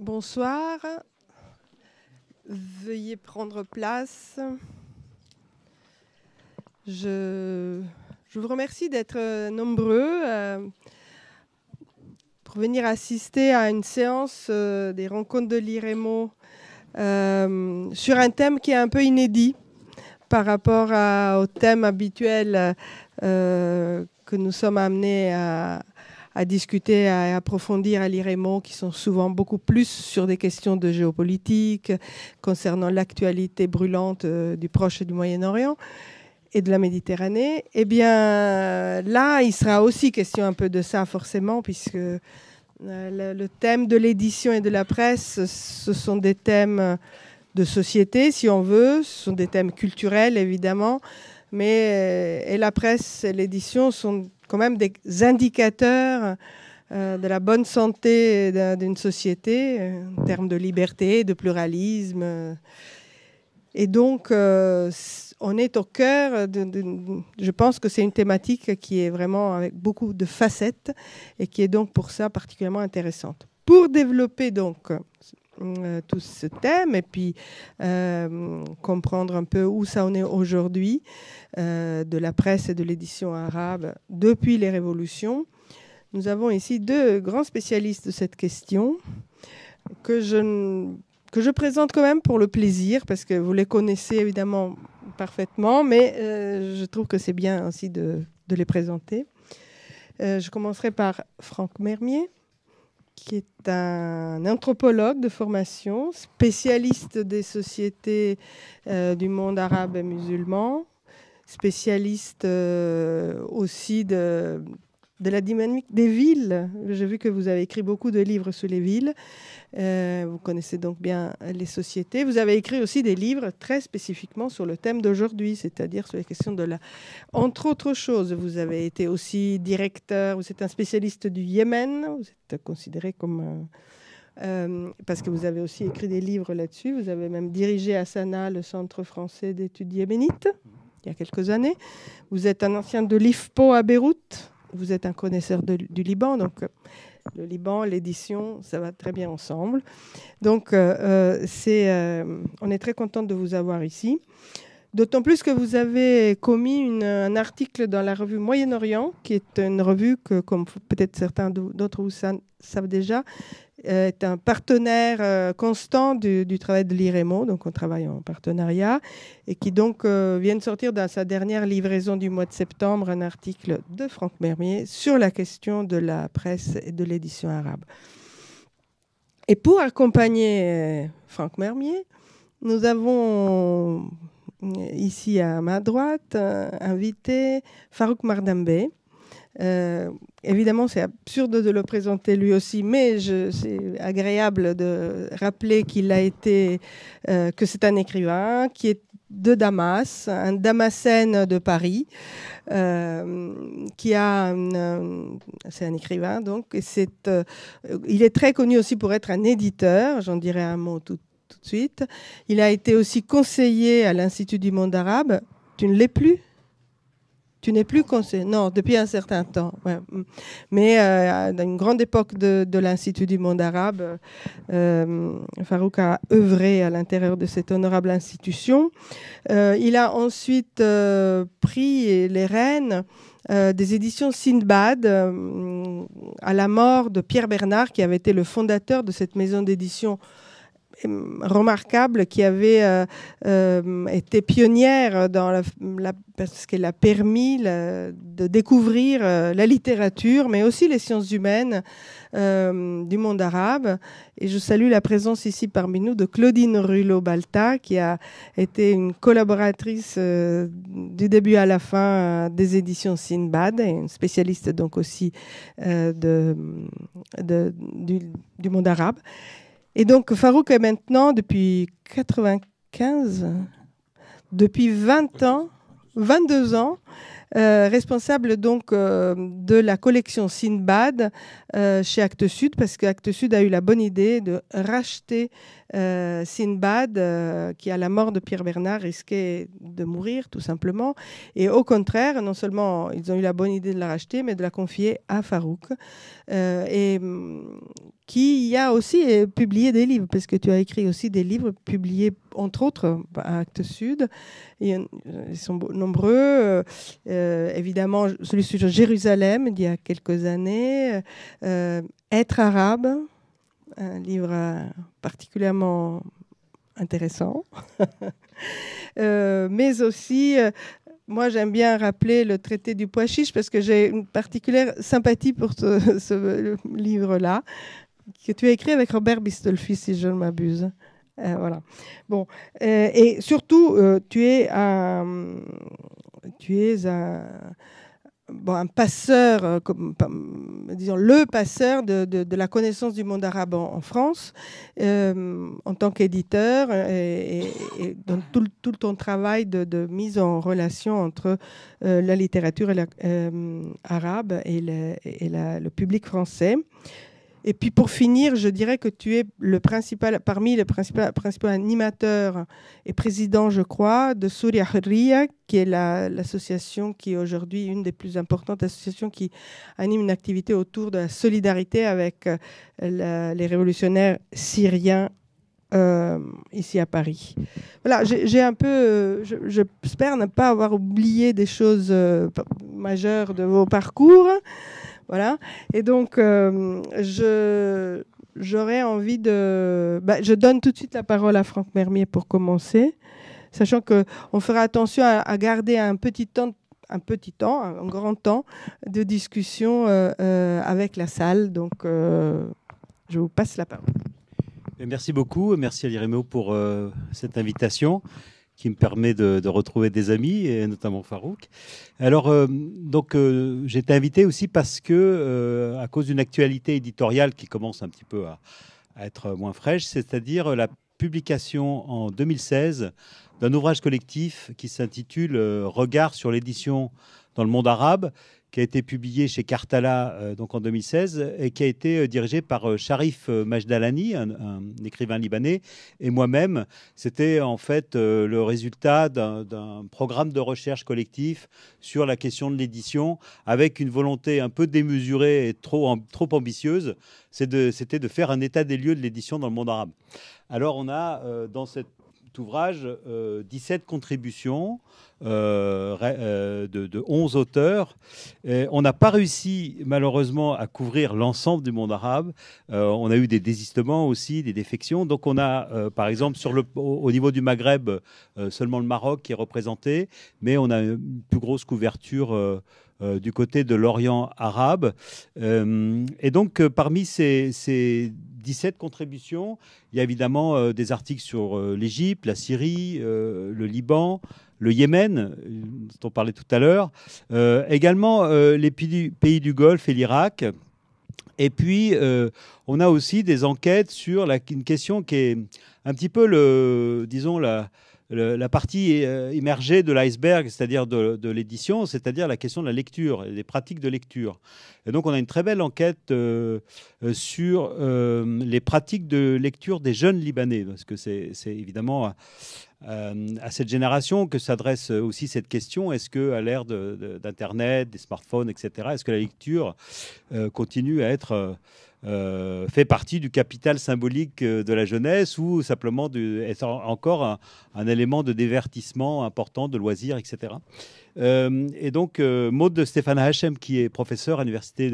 Bonsoir. Veuillez prendre place. Je, vous remercie d'être euh, nombreux euh, pour venir assister à une séance euh, des rencontres de l'IREMO sur un thème qui est un peu inédit par rapport au thème habituel que nous sommes amenés à, à discuter, à approfondir à l'IREMO, qui sont souvent beaucoup plus sur des questions de géopolitique, concernant l'actualité brûlante euh, du Proche et du Moyen-Orient et de la Méditerranée, eh bien là, il sera aussi question un peu de ça, forcément, puisque euh, le, thème de l'édition et de la presse, ce sont des thèmes de société, si on veut, ce sont des thèmes culturels, évidemment, mais euh, et la presse et l'édition sont quand même des indicateurs euh, de la bonne santé d'une société en termes de liberté, de pluralisme. Et donc, euh, on est au cœur, de, je pense que c'est une thématique qui est vraiment avec beaucoup de facettes et qui est donc pour ça particulièrement intéressante. Pour développer donc tout ce thème et puis comprendre un peu où ça en est aujourd'hui, euh, de la presse et de l'édition arabe depuis les révolutions. Nous avons ici deux grands spécialistes de cette question que je, que je présente quand même pour le plaisir, parce que vous les connaissez évidemment parfaitement, mais euh, je trouve que c'est bien aussi de, de les présenter. Euh, je commencerai par Franck Mermier, qui est un anthropologue de formation, spécialiste des sociétés du monde arabe et musulman, spécialiste euh, aussi de, de la dynamique des villes. J'ai vu que vous avez écrit beaucoup de livres sur les villes. Euh, vous connaissez donc bien les sociétés. Vous avez écrit aussi des livres très spécifiquement sur le thème d'aujourd'hui, c'est-à-dire sur les questions de la... Entre autres choses, vous avez été aussi directeur, vous êtes un spécialiste du Yémen, vous êtes considéré comme... Euh, parce que vous avez aussi écrit des livres là-dessus. Vous avez même dirigé à Sanaa le Centre français d'études yéménites il y a quelques années. Vous êtes un ancien de l'IFPO à Beyrouth. Vous êtes un connaisseur du Liban. Donc, euh, le Liban, l'édition, ça va très bien ensemble. Donc, euh, euh, c'est, on est très content de vous avoir ici. D'autant plus que vous avez commis un article dans la revue Moyen-Orient, qui est une revue que, comme peut-être certains d'autres vous savent déjà, est un partenaire euh, constant du, travail de l'IREMO, donc on travaille en partenariat, et qui donc euh, vient de sortir dans sa dernière livraison du mois de septembre un article de Franck Mermier sur la question de la presse et de l'édition arabe. Et pour accompagner euh, Franck Mermier, nous avons ici à ma droite invité Farouk Mardambe, euh, évidemment, c'est absurde de le présenter lui aussi, mais c'est agréable de rappeler qu'il a été, euh, que c'est un écrivain qui est de Damas, un Damascène de Paris, euh, qui a, c'est un écrivain donc, il est très connu aussi pour être un éditeur. J'en dirai un mot tout, tout de suite. Il a été aussi conseiller à l'Institut du monde arabe. Tu ne l'es plus? Tu n'es plus conseiller? Non, depuis un certain temps. Mais euh, dans une grande époque de, l'Institut du monde arabe, euh, Farouk a œuvré à l'intérieur de cette honorable institution. Euh, il a ensuite pris les rênes des éditions Sindbad à la mort de Pierre Bernard, qui avait été le fondateur de cette maison d'édition remarquable qui avait euh, euh, été pionnière dans la, parce qu'elle a permis de découvrir euh, la littérature, mais aussi les sciences humaines du monde arabe. Et je salue la présence ici parmi nous de Claudine Rulot-Balta, qui a été une collaboratrice du début à la fin des éditions Sinbad, et une spécialiste donc aussi de, du monde arabe. Et donc Farouk est maintenant, depuis 95, depuis 20 ans, 22 ans, responsable donc de la collection Sinbad chez Actes Sud, parce que Actes Sud a eu la bonne idée de racheter euh, Sinbad, euh, qui à la mort de Pierre Bernard risquait de mourir tout simplement. Et au contraire, non seulement ils ont eu la bonne idée de la racheter, mais de la confier à Farouk, euh, et mm, qui a aussi publié des livres, parce que tu as écrit aussi des livres publiés entre autres à Actes Sud. ils sont nombreux. évidemment, celui sur Jérusalem d'il y a quelques années, Être arabe un livre euh, particulièrement intéressant. Euh, mais aussi, euh, moi j'aime bien rappeler le traité du pois chiche parce que j'ai une particulière sympathie pour ce, livre-là, que tu as écrit avec Robert Bistolfi, si je ne m'abuse. voilà. Bon, et surtout, tu es un, tu es un, un passeur, euh, comme, disons le passeur de, la connaissance du monde arabe en, France, euh, en tant qu'éditeur, et, dans tout, ton travail de, mise en relation entre euh, la littérature arabe et, le public français. Et puis pour finir, je dirais que tu es le principal, parmi les principaux, animateurs et président, je crois, de Surya Hurriya, qui est l'association qui est aujourd'hui une des plus importantes associations qui anime une activité autour de la solidarité avec euh, les révolutionnaires syriens euh, ici à Paris. Voilà, j'ai un peu, euh, j'espère ne pas avoir oublié des choses majeures de vos parcours. Voilà. Et donc, euh, j'aurais envie de. Bah, je donne tout de suite la parole à Franck Mermier pour commencer, sachant qu'on fera attention à, garder un petit temps un petit temps, un grand temps de discussion euh, euh, avec la salle. Donc, je vous passe la parole. Merci beaucoup. Merci à l'IREMO pour cette invitation qui me permet de, retrouver des amis, et notamment Farouk. Alors, euh, donc, euh, j'ai été invité aussi parce que, euh, à cause d'une actualité éditoriale qui commence un petit peu à, être moins fraîche, c'est-à-dire la publication en 2016 d'un ouvrage collectif qui s'intitule Regard sur l'édition dans le monde arabe, qui a été publié chez Cartala euh, donc en 2016 et qui a été euh, dirigé par euh, Sharif Majdalani, un, écrivain libanais, et moi-même. C'était en fait le résultat d'un programme de recherche collectif sur la question de l'édition, avec une volonté un peu démesurée et trop, ambitieuse. C'était de, faire un état des lieux de l'édition dans le monde arabe. Alors on a dans ouvrage 17 contributions euh, euh, de, 11 auteurs. on n'a pas réussi malheureusement à couvrir l'ensemble du monde arabe. Euh, on a eu des désistements aussi, des défections. Donc on a par exemple sur le, au, niveau du Maghreb seulement le Maroc qui est représenté, mais on a une plus grosse couverture. Du côté de l'Orient arabe. et donc, parmi ces, ces, 17 contributions, il y a évidemment des articles sur l'Égypte, la Syrie, le Liban, le Yémen, dont on parlait tout à l'heure, euh, également euh, les pays du, Golfe et l'Irak. Et puis, euh, on a aussi des enquêtes sur une question qui est un petit peu, le, disons, la, la partie immergée de l'iceberg, c'est-à-dire de, l'édition, c'est-à-dire la question de la lecture et des pratiques de lecture. Et donc, on a une très belle enquête sur les pratiques de lecture des jeunes Libanais, parce que c'est évidemment euh, à cette génération que s'adresse aussi cette question. Est-ce que, à l'ère d'Internet, des smartphones, etc., est-ce que la lecture euh, continue à être euh, fait partie du capital symbolique de la jeunesse ou simplement est encore un, élément de divertissement important, de loisirs, etc. et donc, Maud de Stéphane Hachem, qui est professeur à l'université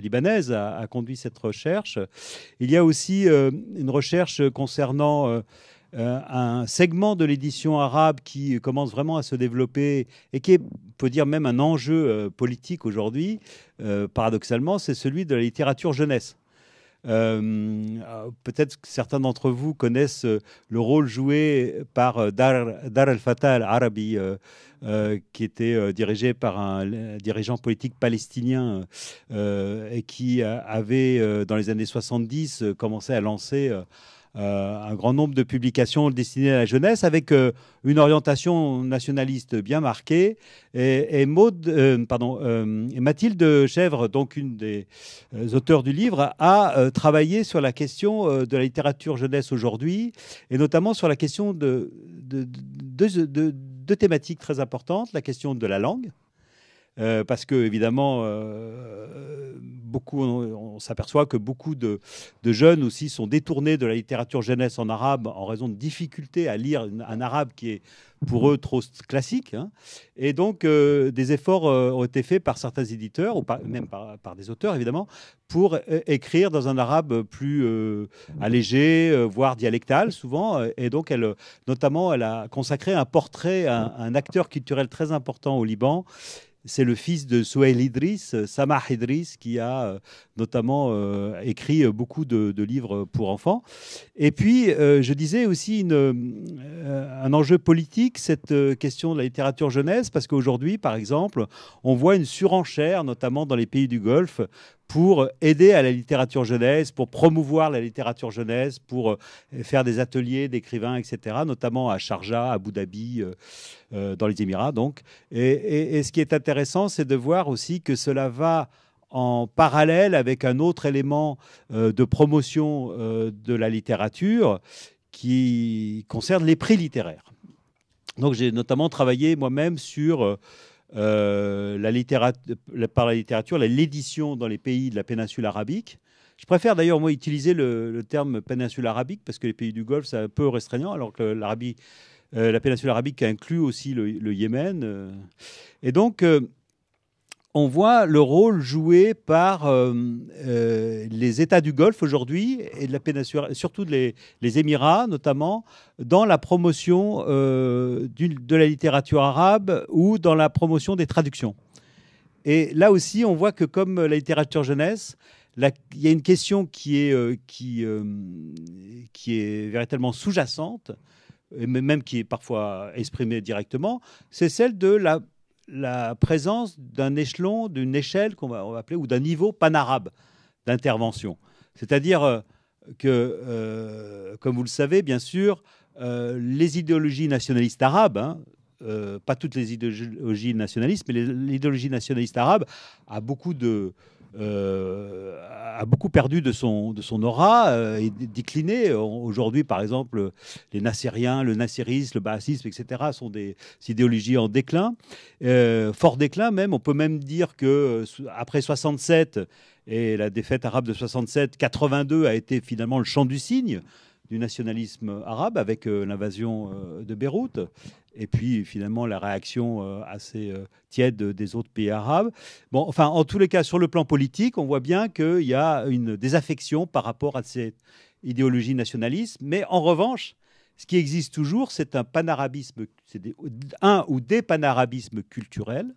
libanaise, a, conduit cette recherche. Il y a aussi une recherche concernant euh, un segment de l'édition arabe qui commence vraiment à se développer et qui est, peut dire, même un enjeu euh, politique aujourd'hui, euh, paradoxalement, c'est celui de la littérature jeunesse. Peut-être que certains d'entre vous connaissent le rôle joué par Dar, Dar al-Fatah al-Arabi, qui était dirigé par un dirigeant politique palestinien et qui avait, dans les années 70, commencé à lancer un grand nombre de publications destinées à la jeunesse avec une orientation nationaliste bien marquée. Et, et Mathilde Chèvre, donc une des auteurs du livre, a travaillé sur la question de la littérature jeunesse aujourd'hui, et notamment sur la question de deux thématiques très importantes, la question de la langue, euh, parce que évidemment, euh, beaucoup, on, s'aperçoit que beaucoup de, jeunes aussi sont détournés de la littérature jeunesse en arabe en raison de difficultés à lire un arabe qui est pour eux trop classique. Hein. Et donc, euh, des efforts ont été faits par certains éditeurs, ou même par, des auteurs évidemment, pour écrire dans un arabe plus allégé, voire dialectal souvent. Et donc, elle, notamment, elle a consacré un portrait à un acteur culturel très important au Liban c'est le fils de Souhail Idriss, Samah Idriss, qui a euh, notamment euh, écrit beaucoup de, livres pour enfants. Et puis, euh, je disais aussi un enjeu politique, cette question de la littérature jeunesse, parce qu'aujourd'hui, par exemple, on voit une surenchère, notamment dans les pays du Golfe, pour aider à la littérature jeunesse, pour promouvoir la littérature jeunesse, pour euh, faire des ateliers d'écrivains, etc., notamment à Sharjah, à Abu Dhabi, euh, euh, dans les Émirats. Donc. Et, ce qui est intéressant, c'est de voir aussi que cela va en parallèle avec un autre élément de promotion de la littérature qui concerne les prix littéraires. Donc j'ai notamment travaillé moi-même sur euh, la littérature, par la littérature, l'édition dans les pays de la péninsule arabique. Je préfère d'ailleurs, moi, utiliser le, terme péninsule arabique parce que les pays du Golfe, c'est un peu restreignant, alors que l'Arabie, euh, la péninsule arabique inclut aussi le, Yémen. Euh. Et donc, on voit le rôle joué par euh, euh, les États du Golfe aujourd'hui et de la péninsule, surtout les, Émirats notamment, dans la promotion euh, de la littérature arabe ou dans la promotion des traductions. Et là aussi, on voit que comme la littérature jeunesse, il y a une question qui est, qui, qui est véritablement sous-jacente, même qui est parfois exprimée directement, c'est celle de la la présence d'un échelon, d'une échelle qu'on va, appeler, ou d'un niveau panarabe d'intervention. C'est-à-dire euh, que, euh, comme vous le savez, bien sûr, euh, les idéologies nationalistes arabes, hein, pas toutes les idéologies nationalistes, mais l'idéologie nationaliste arabe a beaucoup de, euh, a beaucoup perdu de son, de son aura euh, et décliné. Aujourd'hui, par exemple, les nassériens, le nasserisme, le bassisme, etc., sont des idéologies en déclin, euh, fort déclin même. On peut même dire que après 67 et la défaite arabe de 67, 82 a été finalement le chant du cygne du nationalisme arabe avec l'invasion de Beyrouth et puis finalement la réaction euh, assez euh, tiède des autres pays arabes. Bon, enfin, en tous les cas, sur le plan politique, on voit bien qu'il y a une désaffection par rapport à cette idéologie nationaliste, mais en revanche, ce qui existe toujours, c'est un panarabisme, c'est un ou des panarabismes culturels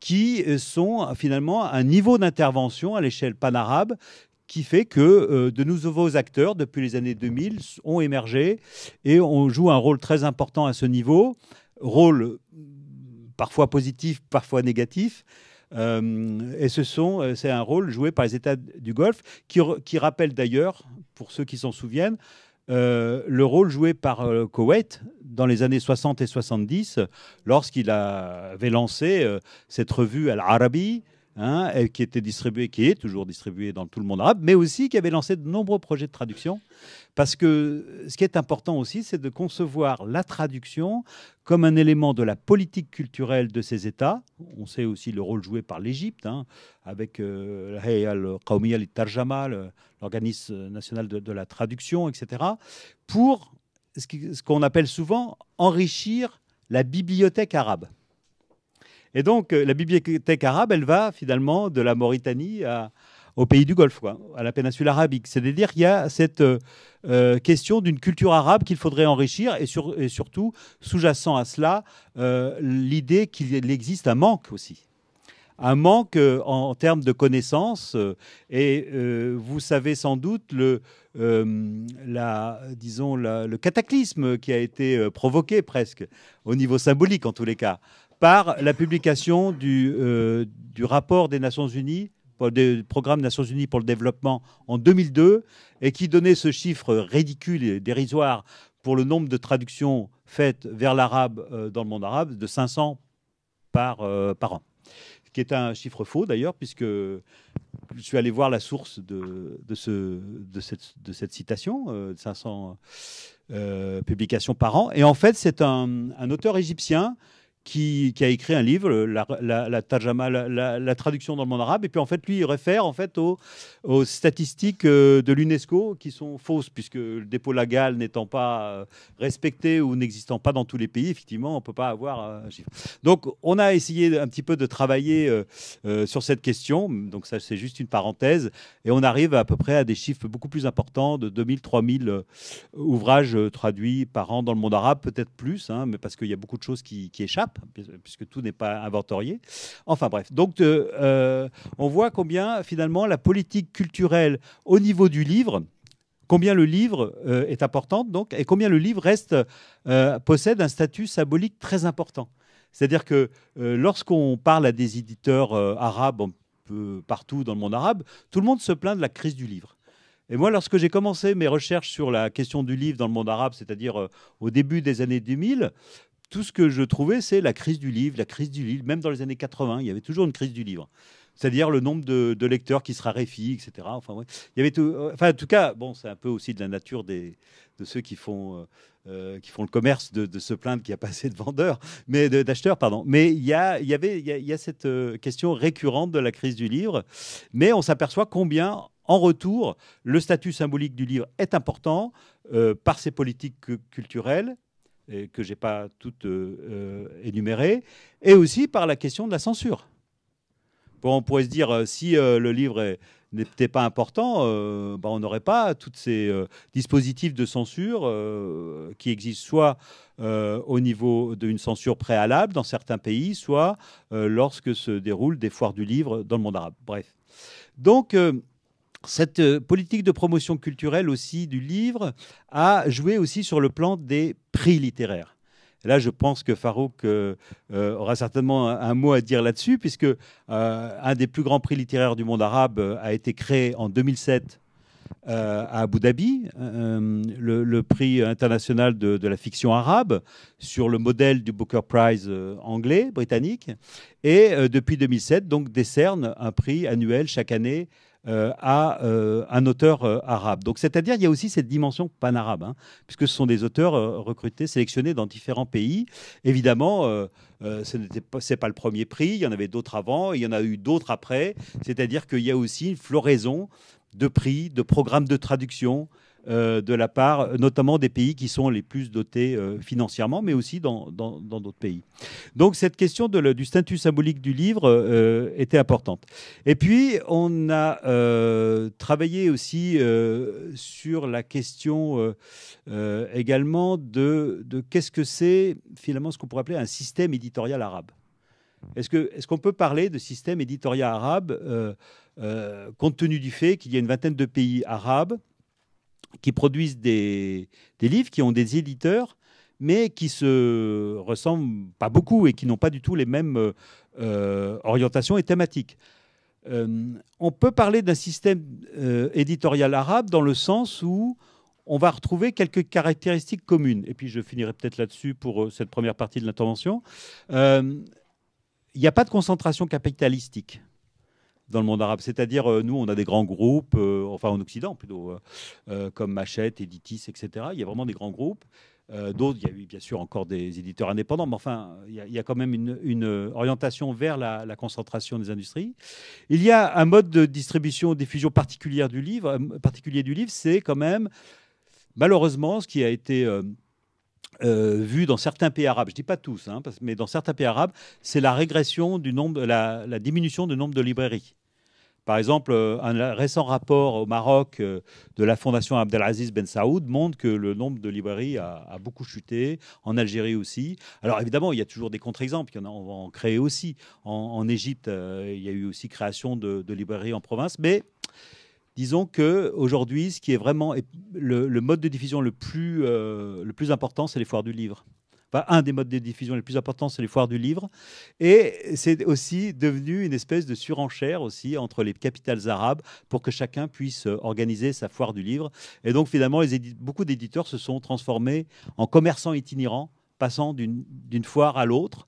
qui sont finalement un niveau d'intervention à l'échelle panarabe qui fait que euh, de nouveaux acteurs, depuis les années 2000, ont émergé et on joue un rôle très important à ce niveau, rôle parfois positif, parfois négatif. Euh, et ce sont, euh, c'est un rôle joué par les États du Golfe, qui, rappelle d'ailleurs, pour ceux qui s'en souviennent, le rôle joué par le Koweït dans les années 60 et 70, lorsqu'il avait lancé cette revue Al-Arabi, Hein, qui était distribué, qui est toujours distribué dans tout le monde arabe, mais aussi qui avait lancé de nombreux projets de traduction. Parce que ce qui est important aussi, c'est de concevoir la traduction comme un élément de la politique culturelle de ces États. On sait aussi le rôle joué par l'Égypte, hein, avec euh, le l'organisme national de, la traduction, etc., pour ce qu'on appelle souvent enrichir la bibliothèque arabe. Et donc, euh, la bibliothèque arabe, elle va finalement de la Mauritanie au pays du Golfe, à la péninsule arabique. C'est-à-dire qu'il y a cette euh, euh, question d'une culture arabe qu'il faudrait enrichir et, surtout, sous-jacent à cela, l'idée qu'il existe un manque aussi. Un manque en, termes de connaissances. et vous savez sans doute le, disons, le cataclysme qui a été provoqué presque, au niveau symbolique en tous les cas, par la publication du, euh, du rapport des Nations Unies des programmes Nations Unies pour le développement en 2002 et qui donnait ce chiffre ridicule et dérisoire pour le nombre de traductions faites vers l'arabe euh, dans le monde arabe de 500 par, euh, par an. Ce qui est un chiffre faux d'ailleurs, puisque je suis allé voir la source de, de, ce, de, cette, citation, euh, 500 euh, publications par an. Et en fait, c'est un, auteur égyptien qui, a écrit un livre, la, la, la, traduction dans le monde arabe. Et puis en fait, lui, il réfère en fait aux, statistiques euh, de l'UNESCO qui sont fausses, puisque le dépôt légal n'étant pas euh, respecté ou n'existant pas dans tous les pays, effectivement, on ne peut pas avoir euh, un chiffre. Donc on a essayé un petit peu de travailler euh, sur cette question. Donc ça, c'est juste une parenthèse. Et on arrive à peu près à des chiffres beaucoup plus importants de 2000, 3000 ouvrages traduits par an dans le monde arabe, peut-être plus, hein, mais parce qu'il y a beaucoup de choses qui échappent puisque tout n'est pas inventorié. Enfin bref, donc euh, euh, on voit combien finalement la politique culturelle au niveau du livre, combien le livre euh, est important donc, et combien le livre reste, possède un statut symbolique très important. C'est-à-dire que lorsqu'on parle à des éditeurs arabes un peu partout dans le monde arabe, tout le monde se plaint de la crise du livre. Et moi, lorsque j'ai commencé mes recherches sur la question du livre dans le monde arabe, c'est-à-dire au début des années 2000, tout ce que je trouvais, c'est la crise du livre, la crise du livre. Même dans les années 80, il y avait toujours une crise du livre. C'est-à-dire le nombre de, lecteurs qui se raréfient, etc. Enfin, il y avait tout, euh, enfin, en tout cas, bon, c'est un peu aussi de la nature de ceux qui font, euh, euh, qui font le commerce de, se plaindre qu'il n'y a pas assez de vendeurs, mais d'acheteurs, pardon. Mais il y a, il y avait, il y a, cette question récurrente de la crise du livre. Mais on s'aperçoit combien, en retour, le statut symbolique du livre est important par ses politiques culturelles que je n'ai pas toutes euh, euh, énumérées, et aussi par la question de la censure. Bon, on pourrait se dire, euh, si le livre n'était pas important, bah, on n'aurait pas tous ces dispositifs de censure qui existent soit au niveau d'une censure préalable dans certains pays, soit lorsque se déroulent des foires du livre dans le monde arabe. Bref. Donc, cette euh, politique de promotion culturelle aussi du livre a joué aussi sur le plan des prix littéraires. là, je pense que Farouk euh, euh, aura certainement un, mot à dire là-dessus, puisque un des plus grands prix littéraires du monde arabe a été créé en 2007 à Abu Dhabi, le, prix international de, de, la fiction arabe, sur le modèle du Booker Prize anglais, britannique, et depuis 2007, donc décerne un prix annuel chaque année euh, à euh, un auteur euh, arabe. Donc, c'est-à-dire, il y a aussi cette dimension pan-arabe, hein, puisque ce sont des auteurs recrutés, sélectionnés dans différents pays. Évidemment, ce n'est pas, le premier prix, il y en avait d'autres avant, il y en a eu d'autres après. C'est-à-dire qu'il y a aussi une floraison de prix, de programmes de traduction, de la part notamment des pays qui sont les plus dotés euh, financièrement, mais aussi dans d'autres pays. Donc cette question du statut symbolique du livre euh, était importante. Et puis on a travaillé aussi sur la question également de, qu'est-ce que c'est finalement ce qu'on pourrait appeler un système éditorial arabe. Est-ce qu'on est qu'on peut parler de système éditorial arabe compte tenu du fait qu'il y a une vingtaine de pays arabes qui produisent des, livres, qui ont des éditeurs, mais qui se ressemblent pas beaucoup et qui n'ont pas du tout les mêmes euh, orientations et thématiques. Euh, on peut parler d'un système euh, éditorial arabe dans le sens où on va retrouver quelques caractéristiques communes. Et puis je finirai peut-être là-dessus pour cette première partie de l'intervention. Il n'y a pas de concentration capitalistique dans le monde arabe. C'est-à-dire, euh, nous, on a des grands groupes, euh, enfin en Occident plutôt, euh, comme Machette, Editis, etc. Il y a vraiment des grands groupes. D'autres, il y a eu bien sûr encore des éditeurs indépendants, mais enfin, il y a, quand même une, orientation vers la, concentration des industries. Il y a un mode de distribution, diffusion particulière du livre, particulier du livre, c'est quand même, malheureusement, ce qui a été vu dans certains pays arabes, je ne dis pas tous, hein, mais dans certains pays arabes, c'est la régression du nombre, la, diminution du nombre de librairies. Par exemple, euh, un récent rapport au Maroc euh, de la Fondation Abdelaziz Ben Saoud montre que le nombre de librairies a, beaucoup chuté, en Algérie aussi. Alors évidemment, il y a toujours des contre-exemples, on va en créer aussi. En, Égypte, euh, il y a eu aussi création de, librairies en province, mais disons que aujourd'hui, ce qui est vraiment le, mode de diffusion le plus, le plus important, c'est les foires du livre. Un des modes de diffusion les plus importants, c'est les foires du livre. Et c'est aussi devenu une espèce de surenchère aussi entre les capitales arabes pour que chacun puisse euh, organiser sa foire du livre. Et donc finalement, beaucoup d'éditeurs se sont transformés en commerçants itinérants, passant d'une foire à l'autre,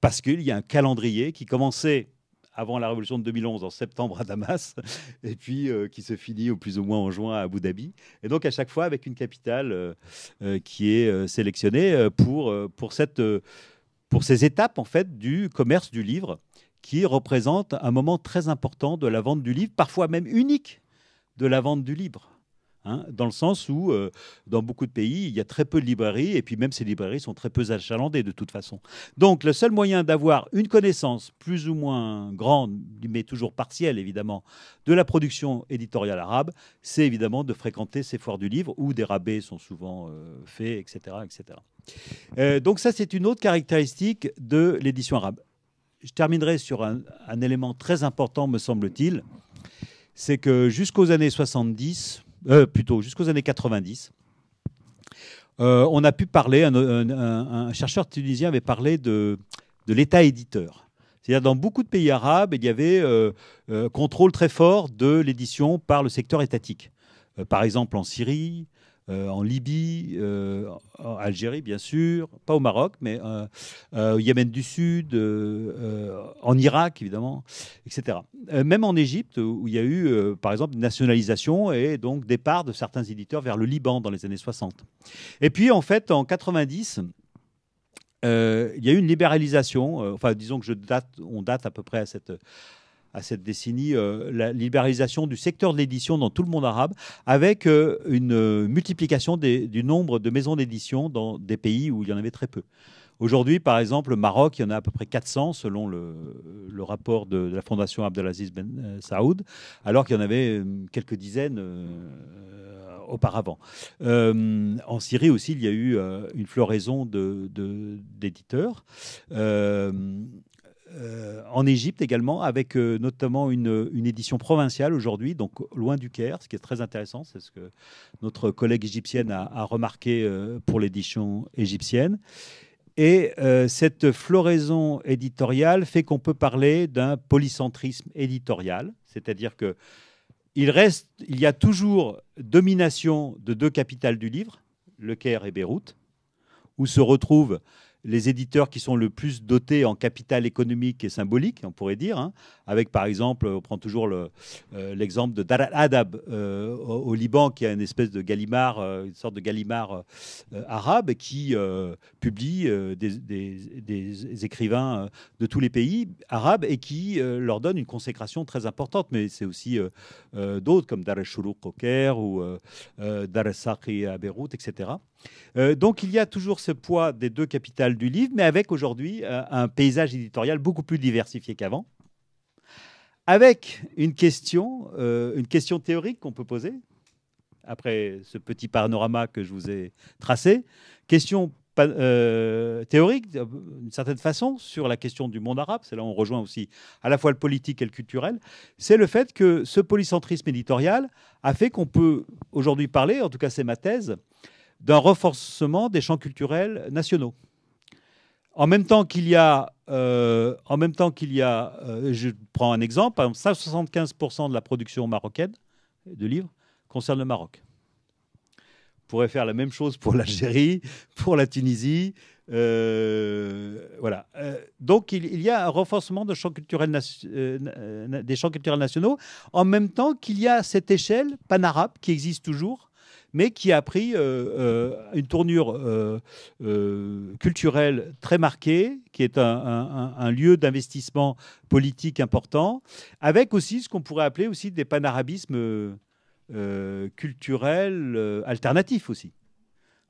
parce qu'il y a un calendrier qui commençait avant la révolution de 2011 en septembre à Damas, et puis euh, qui se finit au plus ou moins en juin à Abu Dhabi. Et donc à chaque fois avec une capitale euh, euh, qui est sélectionnée pour, pour, cette, pour ces étapes en fait du commerce du livre, qui représente un moment très important de la vente du livre, parfois même unique de la vente du livre. Hein, dans le sens où, euh, dans beaucoup de pays, il y a très peu de librairies, et puis même ces librairies sont très peu achalandées de toute façon. Donc, le seul moyen d'avoir une connaissance plus ou moins grande, mais toujours partielle évidemment, de la production éditoriale arabe, c'est évidemment de fréquenter ces foires du livre, où des rabais sont souvent euh, faits, etc. etc. Euh, donc ça, c'est une autre caractéristique de l'édition arabe. Je terminerai sur un, un élément très important, me semble-t-il, c'est que jusqu'aux années 70, euh, plutôt jusqu'aux années 90. Euh, on a pu parler, un, chercheur tunisien avait parlé de, de l'État éditeur. C'est-à-dire dans beaucoup de pays arabes, il y avait euh, contrôle très fort de l'édition par le secteur étatique. par exemple en Syrie, en Libye, euh, en Algérie bien sûr, pas au Maroc, mais euh, au Yémen du Sud, en Irak évidemment, etc. même en Égypte, où il y a eu par exemple nationalisation et donc départ de certains éditeurs vers le Liban dans les années 60. Et puis en fait en 90, il y a eu une libéralisation, enfin disons que je date, on date à peu près à cette, à cette décennie euh, la libéralisation du secteur de l'édition dans tout le monde arabe, avec euh, une euh, multiplication du nombre de maisons d'édition dans des pays où il y en avait très peu. Aujourd'hui, par exemple, le Maroc, il y en a à peu près 400 selon le, rapport de, la Fondation Abdelaziz Ben Saoud, alors qu'il y en avait quelques dizaines auparavant. en Syrie aussi, il y a eu une floraison d'éditeurs. En Égypte également, avec euh, notamment une, édition provinciale aujourd'hui, donc loin du Caire, ce qui est très intéressant, c'est ce que notre collègue égyptienne a, remarqué euh, pour l'édition égyptienne. Et cette floraison éditoriale fait qu'on peut parler d'un polycentrisme éditorial, c'est-à-dire que il reste, il y a toujours domination de deux capitales du livre, le Caire et Beyrouth, où se retrouvent les éditeurs qui sont le plus dotés en capital économique et symbolique, on pourrait dire, hein, avec par exemple, on prend toujours euh, l'exemple de Dar al-Adab euh, au, Liban, qui a une espèce de Gallimard, euh, une sorte de Gallimard arabe, qui publie des, écrivains de tous les pays arabes et qui leur donne une consécration très importante. Mais c'est aussi d'autres, comme Dar al-Shuruq au Caire ou Dar al-Saqi à Beyrouth, etc. donc il y a toujours ce poids des deux capitales du livre, mais avec aujourd'hui euh, un paysage éditorial beaucoup plus diversifié qu'avant, avec une question, euh, une question théorique qu'on peut poser, après ce petit panorama que je vous ai tracé, question euh, théorique, d'une certaine façon, sur la question du monde arabe, c'est là où on rejoint aussi à la fois le politique et le culturel, c'est le fait que ce polycentrisme éditorial a fait qu'on peut aujourd'hui parler, en tout cas c'est ma thèse, d'un renforcement des champs culturels nationaux. En même temps qu'il y a, euh, euh, je prends un exemple, 75% de la production marocaine de livres concerne le Maroc. On pourrait faire la même chose pour l'Algérie, pour la Tunisie. Euh, voilà. donc il, y a un renforcement des champs culturels nationaux, en même temps qu'il y a cette échelle panarabe qui existe toujours mais qui a pris euh, euh, une tournure euh, culturelle très marquée, qui est un, lieu d'investissement politique important, avec aussi ce qu'on pourrait appeler aussi des panarabismes culturels alternatifs aussi.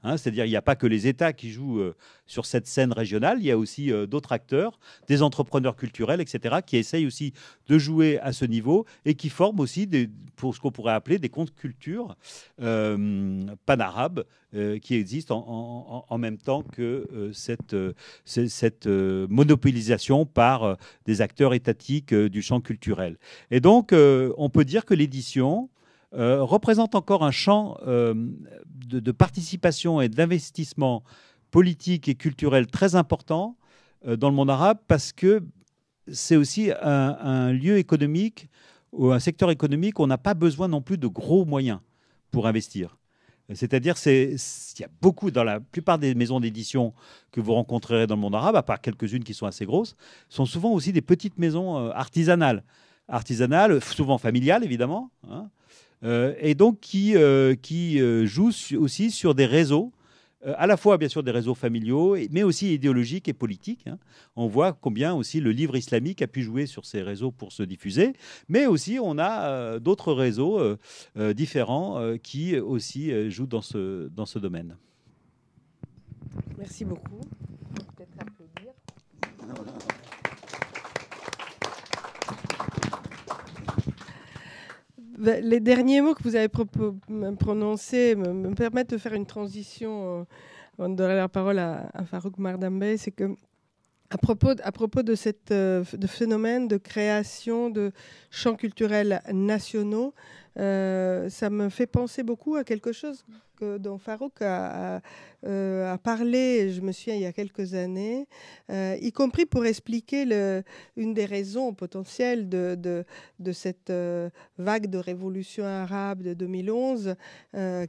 Hein, c'est-à-dire il n'y a pas que les États qui jouent euh, sur cette scène régionale, il y a aussi euh, d'autres acteurs, des entrepreneurs culturels, etc., qui essayent aussi de jouer à ce niveau et qui forment aussi pour ce qu'on pourrait appeler des comptes culture euh, panarabes qui existent en, même temps que cette, cette monopolisation par des acteurs étatiques du champ culturel. Et donc, on peut dire que l'édition, représente encore un champ de, participation et d'investissement politique et culturel très important dans le monde arabe parce que c'est aussi un, lieu économique ou un secteur économique où on n'a pas besoin non plus de gros moyens pour investir. C'est-à-dire, il y a beaucoup, dans la plupart des maisons d'édition que vous rencontrerez dans le monde arabe, à part quelques-unes qui sont assez grosses, sont souvent aussi des petites maisons euh, artisanales. Artisanales, souvent familiales, évidemment, hein, euh, et donc qui, euh, qui jouent aussi sur des réseaux euh, à la fois bien sûr des réseaux familiaux, mais aussi idéologiques et politiques. Hein. On voit combien aussi le livre islamique a pu jouer sur ces réseaux pour se diffuser, mais aussi on a euh, d'autres réseaux euh, différents qui aussi jouent dans ce, dans ce domaine. Merci beaucoup. Les derniers mots que vous avez prononcés me, permettent de faire une transition euh, avant de donner la parole à, Farouk Mardambe. C'est que à propos, à de, cette, euh, phénomène de création de champs culturels nationaux, euh, ça me fait penser beaucoup à quelque chose que, dont Farouk a, euh, parlé, je me souviens, il y a quelques années, euh, y compris pour expliquer une des raisons potentielles de, cette vague de révolution arabe de 2011,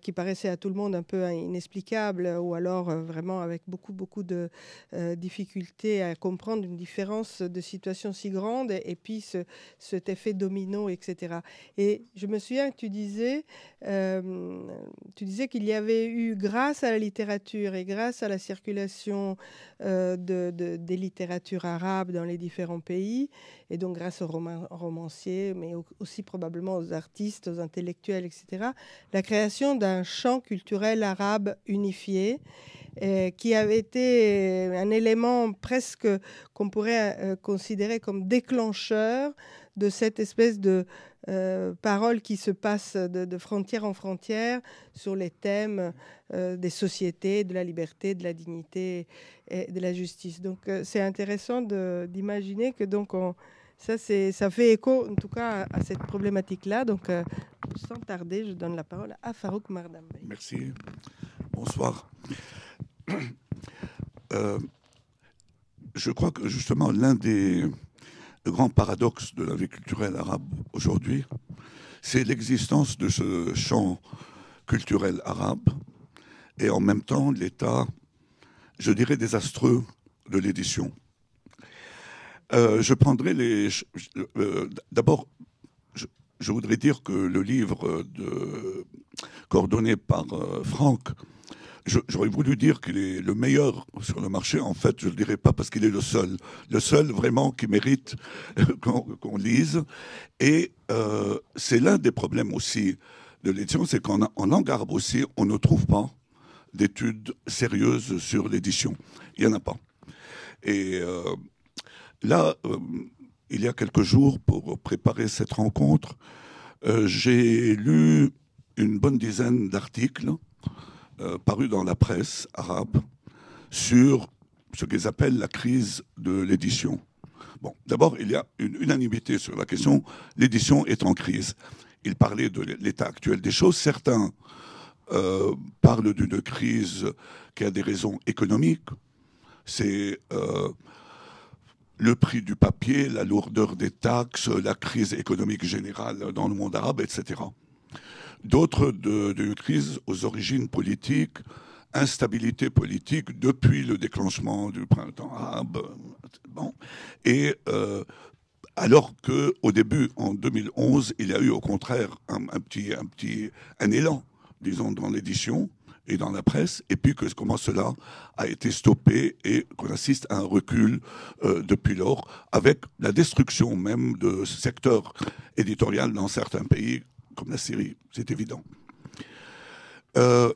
qui paraissait à tout le monde un peu inexplicable, ou alors vraiment avec beaucoup, beaucoup de difficultés à comprendre une différence de situation si grande, et, puis ce, cet effet domino, etc. Et je me souviens tu disais, euh, tu disais qu'il y avait eu, grâce à la littérature et grâce à la circulation euh, de, des littératures arabes dans les différents pays, et donc grâce aux romanciers, mais aussi probablement aux artistes, aux intellectuels, etc., la création d'un champ culturel arabe unifié euh, qui avait été un élément presque qu'on pourrait considérer comme déclencheur de cette espèce de euh, parole qui se passe de, frontière en frontière sur les thèmes euh, des sociétés, de la liberté, de la dignité et de la justice. Donc euh, c'est intéressant d'imaginer que donc ça, ça fait écho en tout cas à, cette problématique-là. Donc sans tarder, je donne la parole à Farouk Mardambe. Merci. Bonsoir. je crois que justement l'un des le grand paradoxe de la vie culturelle arabe aujourd'hui, c'est l'existence de ce champ culturel arabe et en même temps l'état, je dirais, désastreux de l'édition. Euh, je prendrai les. Euh, d'abord, je, voudrais dire que le livre coordonné par euh, Franck J'aurais voulu dire qu'il est le meilleur sur le marché. En fait, je ne le dirais pas parce qu'il est le seul. Le seul vraiment qui mérite qu'on lise. Et euh, c'est l'un des problèmes aussi de l'édition, c'est qu'en en aussi, on ne trouve pas d'études sérieuses sur l'édition. Il n'y en a pas. Et euh, là, euh, il y a quelques jours, pour préparer cette rencontre, j'ai lu une bonne dizaine d'articles euh, paru dans la presse arabe sur ce qu'ils appellent la crise de l'édition. Bon, d'abord, il y a une unanimité sur la question. L'édition est en crise. Il parlait de l'état actuel des choses. Certains euh, parlent d'une crise qui a des raisons économiques. C'est euh, le prix du papier, la lourdeur des taxes, la crise économique générale dans le monde arabe, etc d'autres de, crise aux origines politiques, instabilité politique depuis le déclenchement du printemps arabe. Bon. Et euh, alors que au début, en 2011, il y a eu au contraire un, petit, un petit, un élan, disons, dans l'édition et dans la presse, et puis que comment cela a été stoppé et qu'on assiste à un recul euh, depuis lors, avec la destruction même de ce secteur éditorial dans certains pays, comme la Syrie, c'est évident. Euh,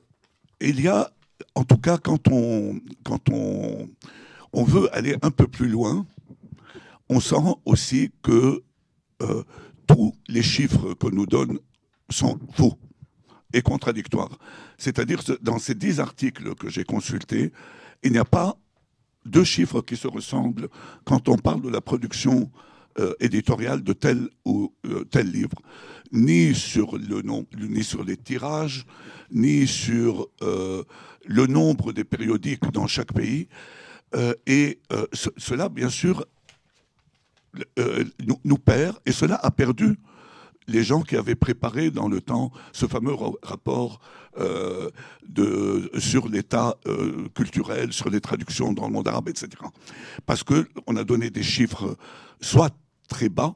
il y a, en tout cas, quand on, veut aller un peu plus loin, on sent aussi que euh, tous les chiffres qu'on nous donne sont faux et contradictoires. C'est-à-dire, dans ces dix articles que j'ai consultés, il n'y a pas deux chiffres qui se ressemblent quand on parle de la production éditoriale de tel ou tel livre, ni sur le ni sur les tirages, ni sur le nombre des périodiques dans chaque pays. et cela, bien sûr, nous, perd, et cela a perdu les gens qui avaient préparé dans le temps ce fameux rapport euh, sur l'état euh, culturel, sur les traductions dans le monde arabe, etc. Parce qu'on a donné des chiffres soit très bas,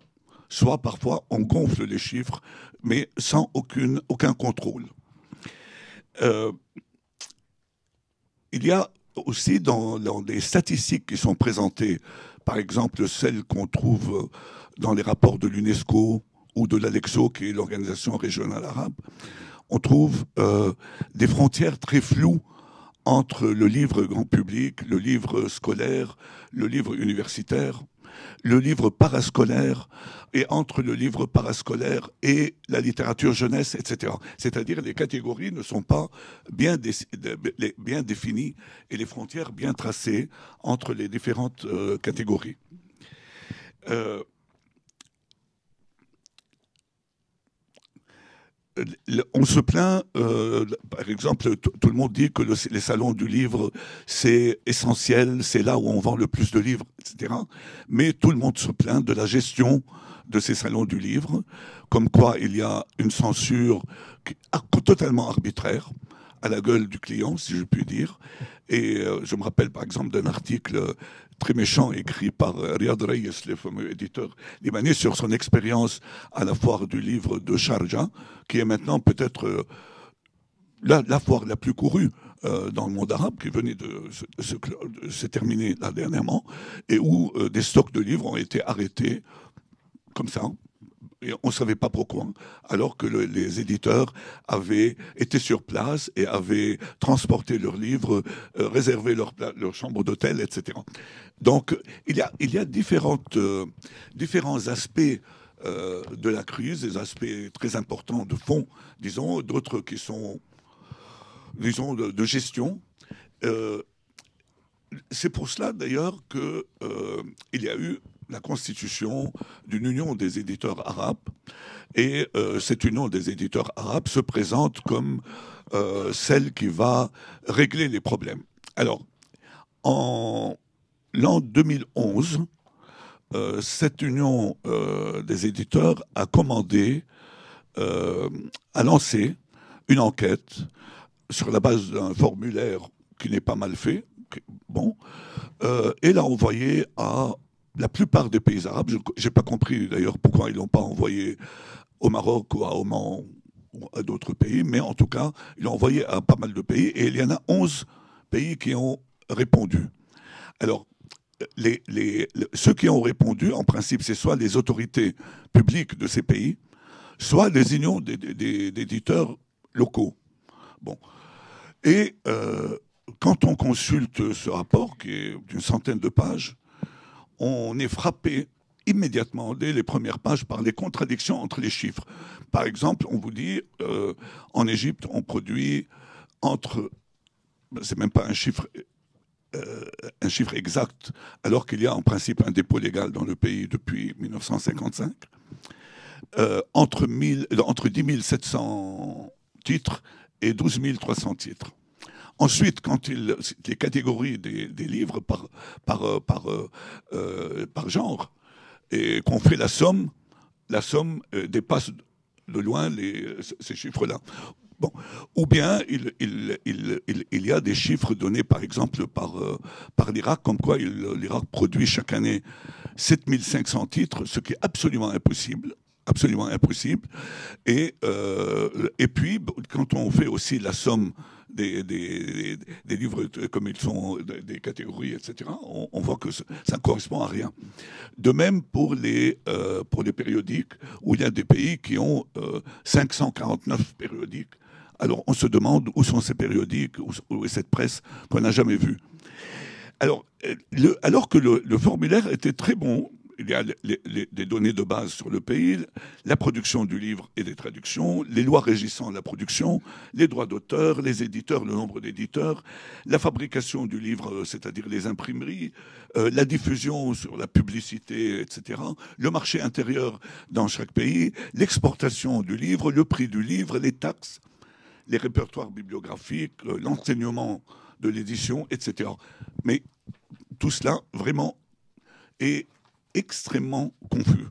soit parfois on gonfle les chiffres, mais sans aucun contrôle. Euh, il y a aussi dans, dans les statistiques qui sont présentées, par exemple celles qu'on trouve dans les rapports de l'UNESCO ou de l'ALEXO, qui est l'organisation régionale arabe, on trouve euh, des frontières très floues entre le livre grand public, le livre scolaire, le livre universitaire, le livre parascolaire, et entre le livre parascolaire et la littérature jeunesse, etc. C'est-à-dire les catégories ne sont pas bien, définies et les frontières bien tracées entre les différentes euh, catégories. Euh, on se plaint, euh, par exemple, tout le monde dit que les salons du livre, c'est essentiel, c'est là où on vend le plus de livres, etc. Mais tout le monde se plaint de la gestion de ces salons du livre, comme quoi il y a une censure totalement arbitraire à la gueule du client, si je puis dire. Et euh, je me rappelle par exemple d'un article très méchant écrit par euh, Riyad Reyes, le fameux éditeur libanais, sur son expérience à la foire du livre de Sharjah, qui est maintenant peut-être euh, la, foire la plus courue dans le monde arabe, qui venait de se, terminer dernièrement, et où des stocks de livres ont été arrêtés comme ça, on ne savait pas pourquoi, alors que les éditeurs avaient été sur place et avaient transporté leurs livres, euh, réservé leur, leur chambre d'hôtel, etc. Donc il y a, euh, différents aspects euh, de la crise, des aspects très importants de fond, disons, d'autres qui sont, disons, de, de gestion. C'est pour cela d'ailleurs qu'il y a eu la constitution d'une union des éditeurs arabes. Et euh, cette union des éditeurs arabes se présente comme euh, celle qui va régler les problèmes. Alors, en l'an 2011, euh, cette union des éditeurs a commandé, a lancé une enquête sur la base d'un formulaire qui n'est pas mal fait, bon, et l'a envoyé à la plupart des pays arabes, je n'ai pas compris d'ailleurs pourquoi ils l'ont pas envoyé au Maroc ou à Oman ou à d'autres pays, mais en tout cas, ils l'ont envoyé à pas mal de pays et il y en a 11 pays qui ont répondu. Alors, ceux qui ont répondu, en principe, c'est soit les autorités publiques de ces pays, soit les unions d'éditeurs locaux. Bon. Et euh, quand on consulte ce rapport, qui est d'une centaine de pages, on est frappé immédiatement dès les premières pages par les contradictions entre les chiffres. Par exemple, on vous dit euh, en Égypte, on produit entre, c'est même pas un chiffre, euh, un chiffre exact, alors qu'il y a en principe un dépôt légal dans le pays depuis 1955, euh, entre, 1000, entre 10 700 titres et 12 300 titres. Ensuite, quand il, les catégories des, livres par, par, euh, par, euh, euh, par genre, et qu'on fait la somme, la somme dépasse de loin les, ces chiffres-là. Bon. Ou bien il, il, il, il, y a des chiffres donnés par exemple par, par l'Irak, comme quoi l'Irak produit chaque année 7500 titres, ce qui est absolument impossible absolument impossible. Et, et puis, quand on fait aussi la somme des, des, livres comme ils sont, des catégories, etc., on, voit que ça ne correspond à rien. De même pour les, euh, pour les périodiques, où il y a des pays qui ont 549 euh, périodiques. Alors on se demande où sont ces périodiques, où, est cette presse qu'on n'a jamais vue. Alors, le, alors que le, formulaire était très bon, il y a des données de base sur le pays, la production du livre et des traductions, les lois régissant la production, les droits d'auteur, les éditeurs, le nombre d'éditeurs, la fabrication du livre, euh, c'est-à-dire les imprimeries, euh, la diffusion sur la publicité, etc., le marché intérieur dans chaque pays, l'exportation du livre, le prix du livre, les taxes, les répertoires bibliographiques, euh, l'enseignement de l'édition, etc. Mais tout cela, vraiment, est extrêmement confus.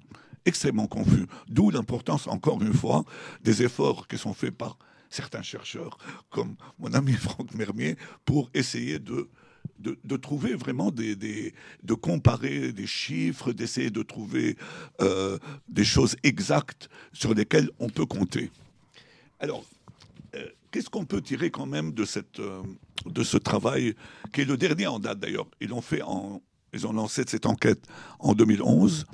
Extrêmement confus. D'où l'importance, encore une fois, des efforts qui sont faits par certains chercheurs, comme mon ami Franck Mermier, pour essayer de, de, trouver vraiment des, de comparer des chiffres, d'essayer de trouver euh, des choses exactes sur lesquelles on peut compter. Alors, euh, qu'est-ce qu'on peut tirer quand même de, cette, euh, de ce travail, qui est le dernier en date d'ailleurs Ils l'ont fait en, ils ont lancé cette enquête en 2011.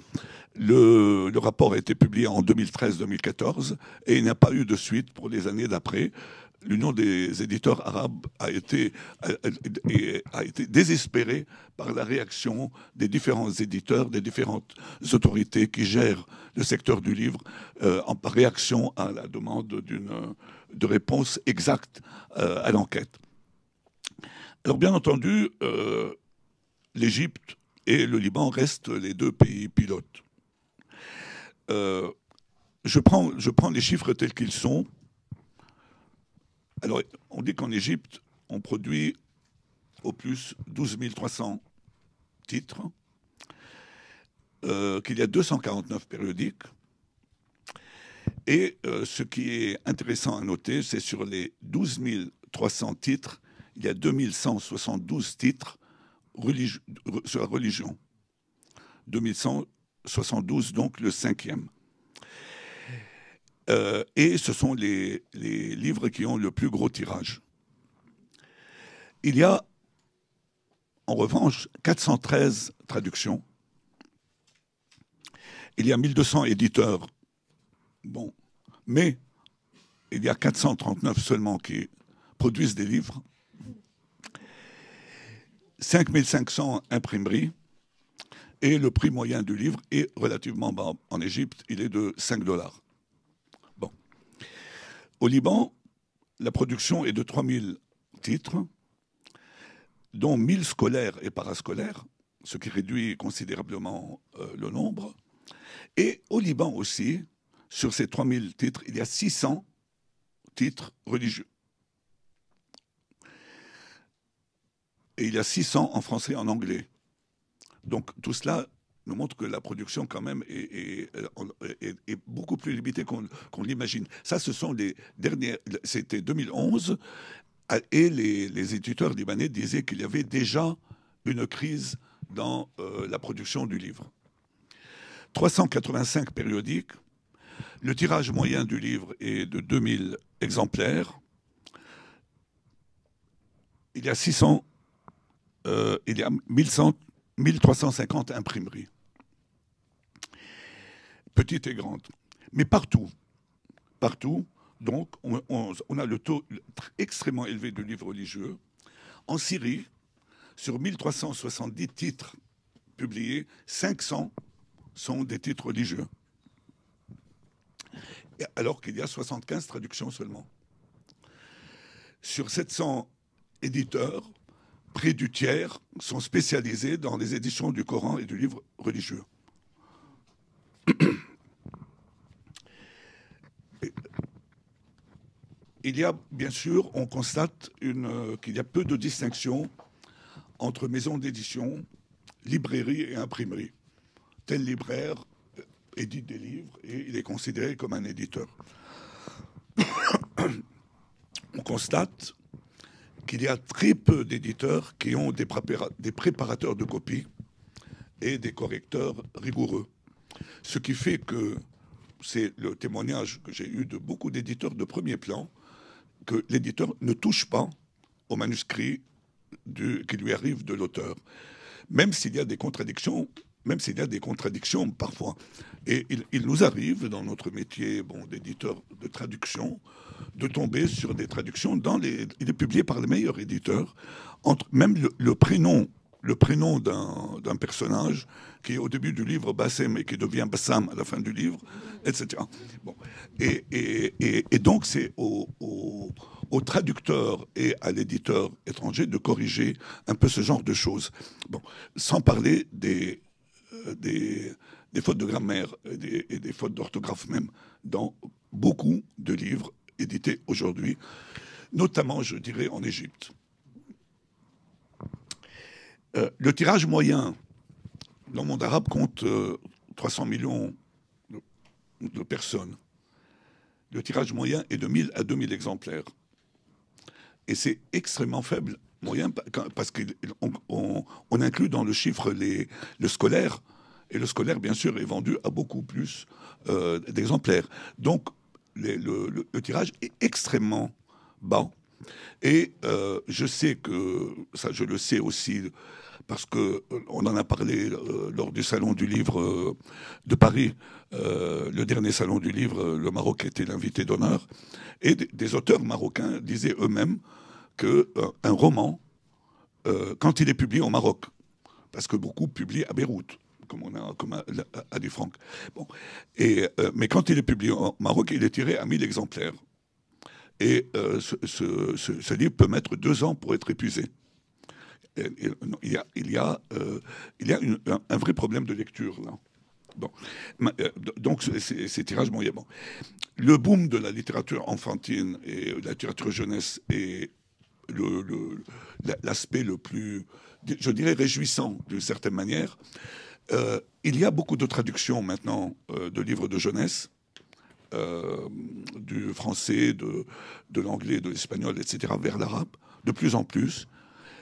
Le, rapport a été publié en 2013-2014 et il n'y a pas eu de suite pour les années d'après. L'Union des éditeurs arabes a été, a, été désespérée par la réaction des différents éditeurs, des différentes autorités qui gèrent le secteur du livre euh, en réaction à la demande d'une de réponse exacte euh, à l'enquête. Alors bien entendu, euh, l'Égypte et le Liban restent les deux pays pilotes. Euh, je, prends, les chiffres tels qu'ils sont. Alors, on dit qu'en Égypte, on produit au plus 12 300 titres, euh, qu'il y a 249 périodiques. Et euh, ce qui est intéressant à noter, c'est sur les 12 300 titres, il y a 2172 titres sur la religion. 2172, donc le cinquième. Euh, et ce sont les, les, livres qui ont le plus gros tirage. Il y a, en revanche, 413 traductions. Il y a 1200 éditeurs. Bon. Mais il y a 439 seulement qui produisent des livres. 5500 imprimeries et le prix moyen du livre est relativement bas. En Égypte, il est de 5 dollars. Au Liban, la production est de 3000 titres, dont 1000 scolaires et parascolaires, ce qui réduit considérablement euh, le nombre. Et au Liban aussi, sur ces 3000 titres, il y a 600 titres religieux. Et il y a 600 en français et en anglais. Donc tout cela nous montre que la production quand même est, beaucoup plus limitée qu'on l'imagine. Ça, ce sont les. C'était 2011, et les, éditeurs libanais disaient qu'il y avait déjà une crise dans euh, la production du livre. 385 périodiques, le tirage moyen du livre est de 2000 exemplaires, il y a 600 euh, il y a 1350 imprimeries, petites et grandes. Mais partout, partout, donc, on, a le taux extrêmement élevé de livres religieux. En Syrie, sur 1370 titres publiés, 500 sont des titres religieux. Alors qu'il y a 75 traductions seulement. Sur 700 éditeurs, près du tiers sont spécialisés dans les éditions du Coran et du livre religieux. Il y a, bien sûr, on constate qu'il y a peu de distinction entre maisons d'édition, librairie et imprimerie. Tel libraire édite des livres et il est considéré comme un éditeur. on constate qu'il y a très peu d'éditeurs qui ont des, préparateurs de copies et des correcteurs rigoureux. Ce qui fait que c'est le témoignage que j'ai eu de beaucoup d'éditeurs de premier plan, que l'éditeur ne touche pas au manuscrit qui lui arrive de l'auteur. Même s'il y a des contradictions, même s'il y a des contradictions parfois. Et il, nous arrive dans notre métier bon, d'éditeur de traduction de tomber sur des traductions dans les. Il est publié par les meilleurs éditeurs. Entre, même le, prénom le prénom d'un personnage qui est au début du livre Bassem et qui devient Bassam à la fin du livre, etc. Bon. Et, et, et, donc c'est au, au, traducteur et à l'éditeur étranger de corriger un peu ce genre de choses. Bon. Sans parler des, des, des fautes de grammaire et des, fautes d'orthographe même dans beaucoup de livres édités aujourd'hui, notamment, je dirais, en Égypte. Euh, le tirage moyen dans le monde arabe compte 300 euh, millions de, personnes. Le tirage moyen est de 1000 à 2000 exemplaires. Et c'est extrêmement faible, moyen, parce qu'on on, inclut dans le chiffre les, le scolaire. Et le scolaire, bien sûr, est vendu à beaucoup plus euh, d'exemplaires. Donc, le, tirage est extrêmement bas. Et je sais que, ça je le sais aussi parce qu'on euh, en a parlé euh, lors du salon du livre euh, de Paris, le dernier salon du livre, le Maroc était l'invité d'honneur, et des, auteurs marocains disaient eux-mêmes qu'un un roman, quand il est publié au Maroc, parce que beaucoup publient à Beyrouth, comme on a, comme a, dit Franck. Bon. Et, mais quand il est publié au Maroc, il est tiré à 1000 exemplaires. Et ce, livre peut mettre deux ans pour être épuisé il y a, il y a, euh, il y a un, vrai problème de lecture là. Bon. Euh, donc, ces tirages moyens. Bon. Le boom de la littérature enfantine et de la littérature jeunesse est l'aspect le, plus, je dirais, réjouissant d'une certaine manière. Euh, il y a beaucoup de traductions maintenant de livres de jeunesse, du français, de, de l'anglais, de l'espagnol, etc., vers l'arabe, de plus en plus.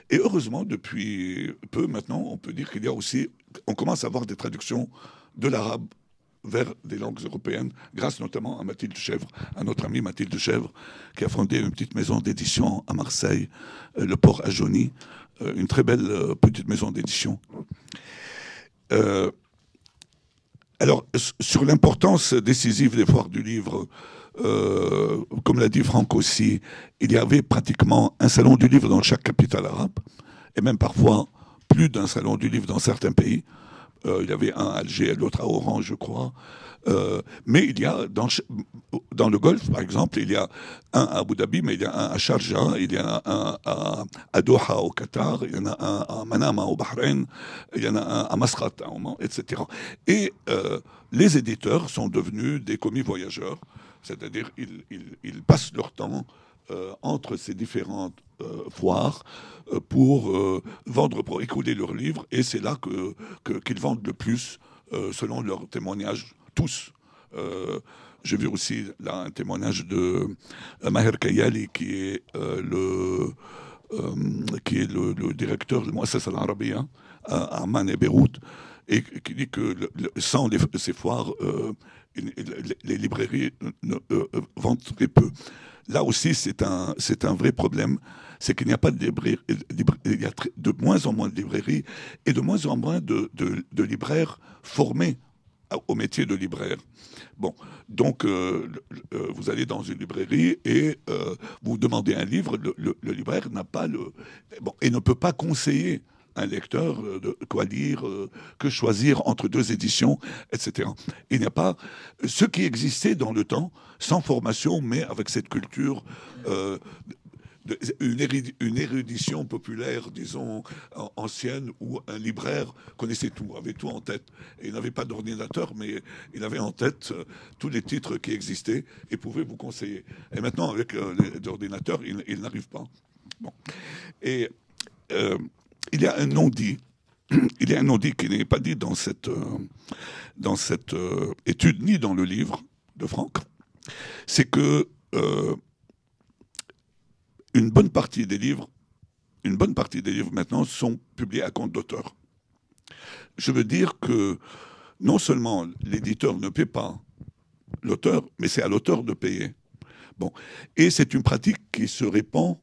Et heureusement, depuis peu maintenant, on peut dire qu'il y a aussi, on commence à avoir des traductions de l'arabe vers des langues européennes, grâce notamment à Mathilde Chèvre, à notre amie Mathilde Chèvre, qui a fondé une petite maison d'édition à Marseille, euh, le port à Joni, euh, une très belle euh, petite maison d'édition. alors, sur l'importance décisive des foires du livre, comme l'a dit Franck aussi, il y avait pratiquement un salon du livre dans chaque capitale arabe, et même parfois plus d'un salon du livre dans certains pays. Euh, il y avait un à Alger, l'autre à Oran, je crois. Euh, mais il y a dans, dans le Golfe, par exemple, il y a un à Abu Dhabi, mais il y a un à Sharjah, il y a un à, Doha au Qatar, il y en a un à Manama au Bahreïn, il y en a un à Masrat etc. Et les éditeurs sont devenus des commis voyageurs. C'est-à-dire ils, passent leur temps euh, entre ces différentes euh, foires euh, pour vendre, pour écouler leurs livres, et c'est là que, qu'ils vendent le plus, selon leurs témoignages, tous. J'ai vu aussi là un témoignage de Maher Kayali, qui est le qui est le, directeur de Moassas al-Arabiya à Amman et Beyrouth, et qui dit que sans ces foires, les librairies euh, vendent très peu. Là aussi, c'est un, vrai problème. C'est qu'il n'y a pas de librairie, il y a de moins en moins de librairies et de moins en moins de, libraires formés au métier de libraire. Bon, donc euh, euh, vous allez dans une librairie et vous demandez un livre, le, libraire n'a pas le et ne peut pas conseiller un lecteur euh, de quoi lire, euh, que choisir entre deux éditions, etc. Il n'y a pas ce qui existait dans le temps, sans formation, mais avec cette culture. Euh, une, érudition populaire, disons, ancienne, où un libraire connaissait tout, avait tout en tête. Il n'avait pas d'ordinateur, mais il avait en tête tous les titres qui existaient et pouvait vous conseiller. Et maintenant, avec l'ordinateur, il, n'arrive pas. Bon. Et il y a un non-dit. Il y a un non-dit qui n'est pas dit dans cette, euh, euh, étude ni dans le livre de Franck. C'est que euh, une bonne partie des livres, une bonne partie des livres maintenant sont publiés à compte d'auteur. Je veux dire que non seulement l'éditeur ne paie pas l'auteur, mais c'est à l'auteur de payer. Bon, et c'est une pratique qui se répand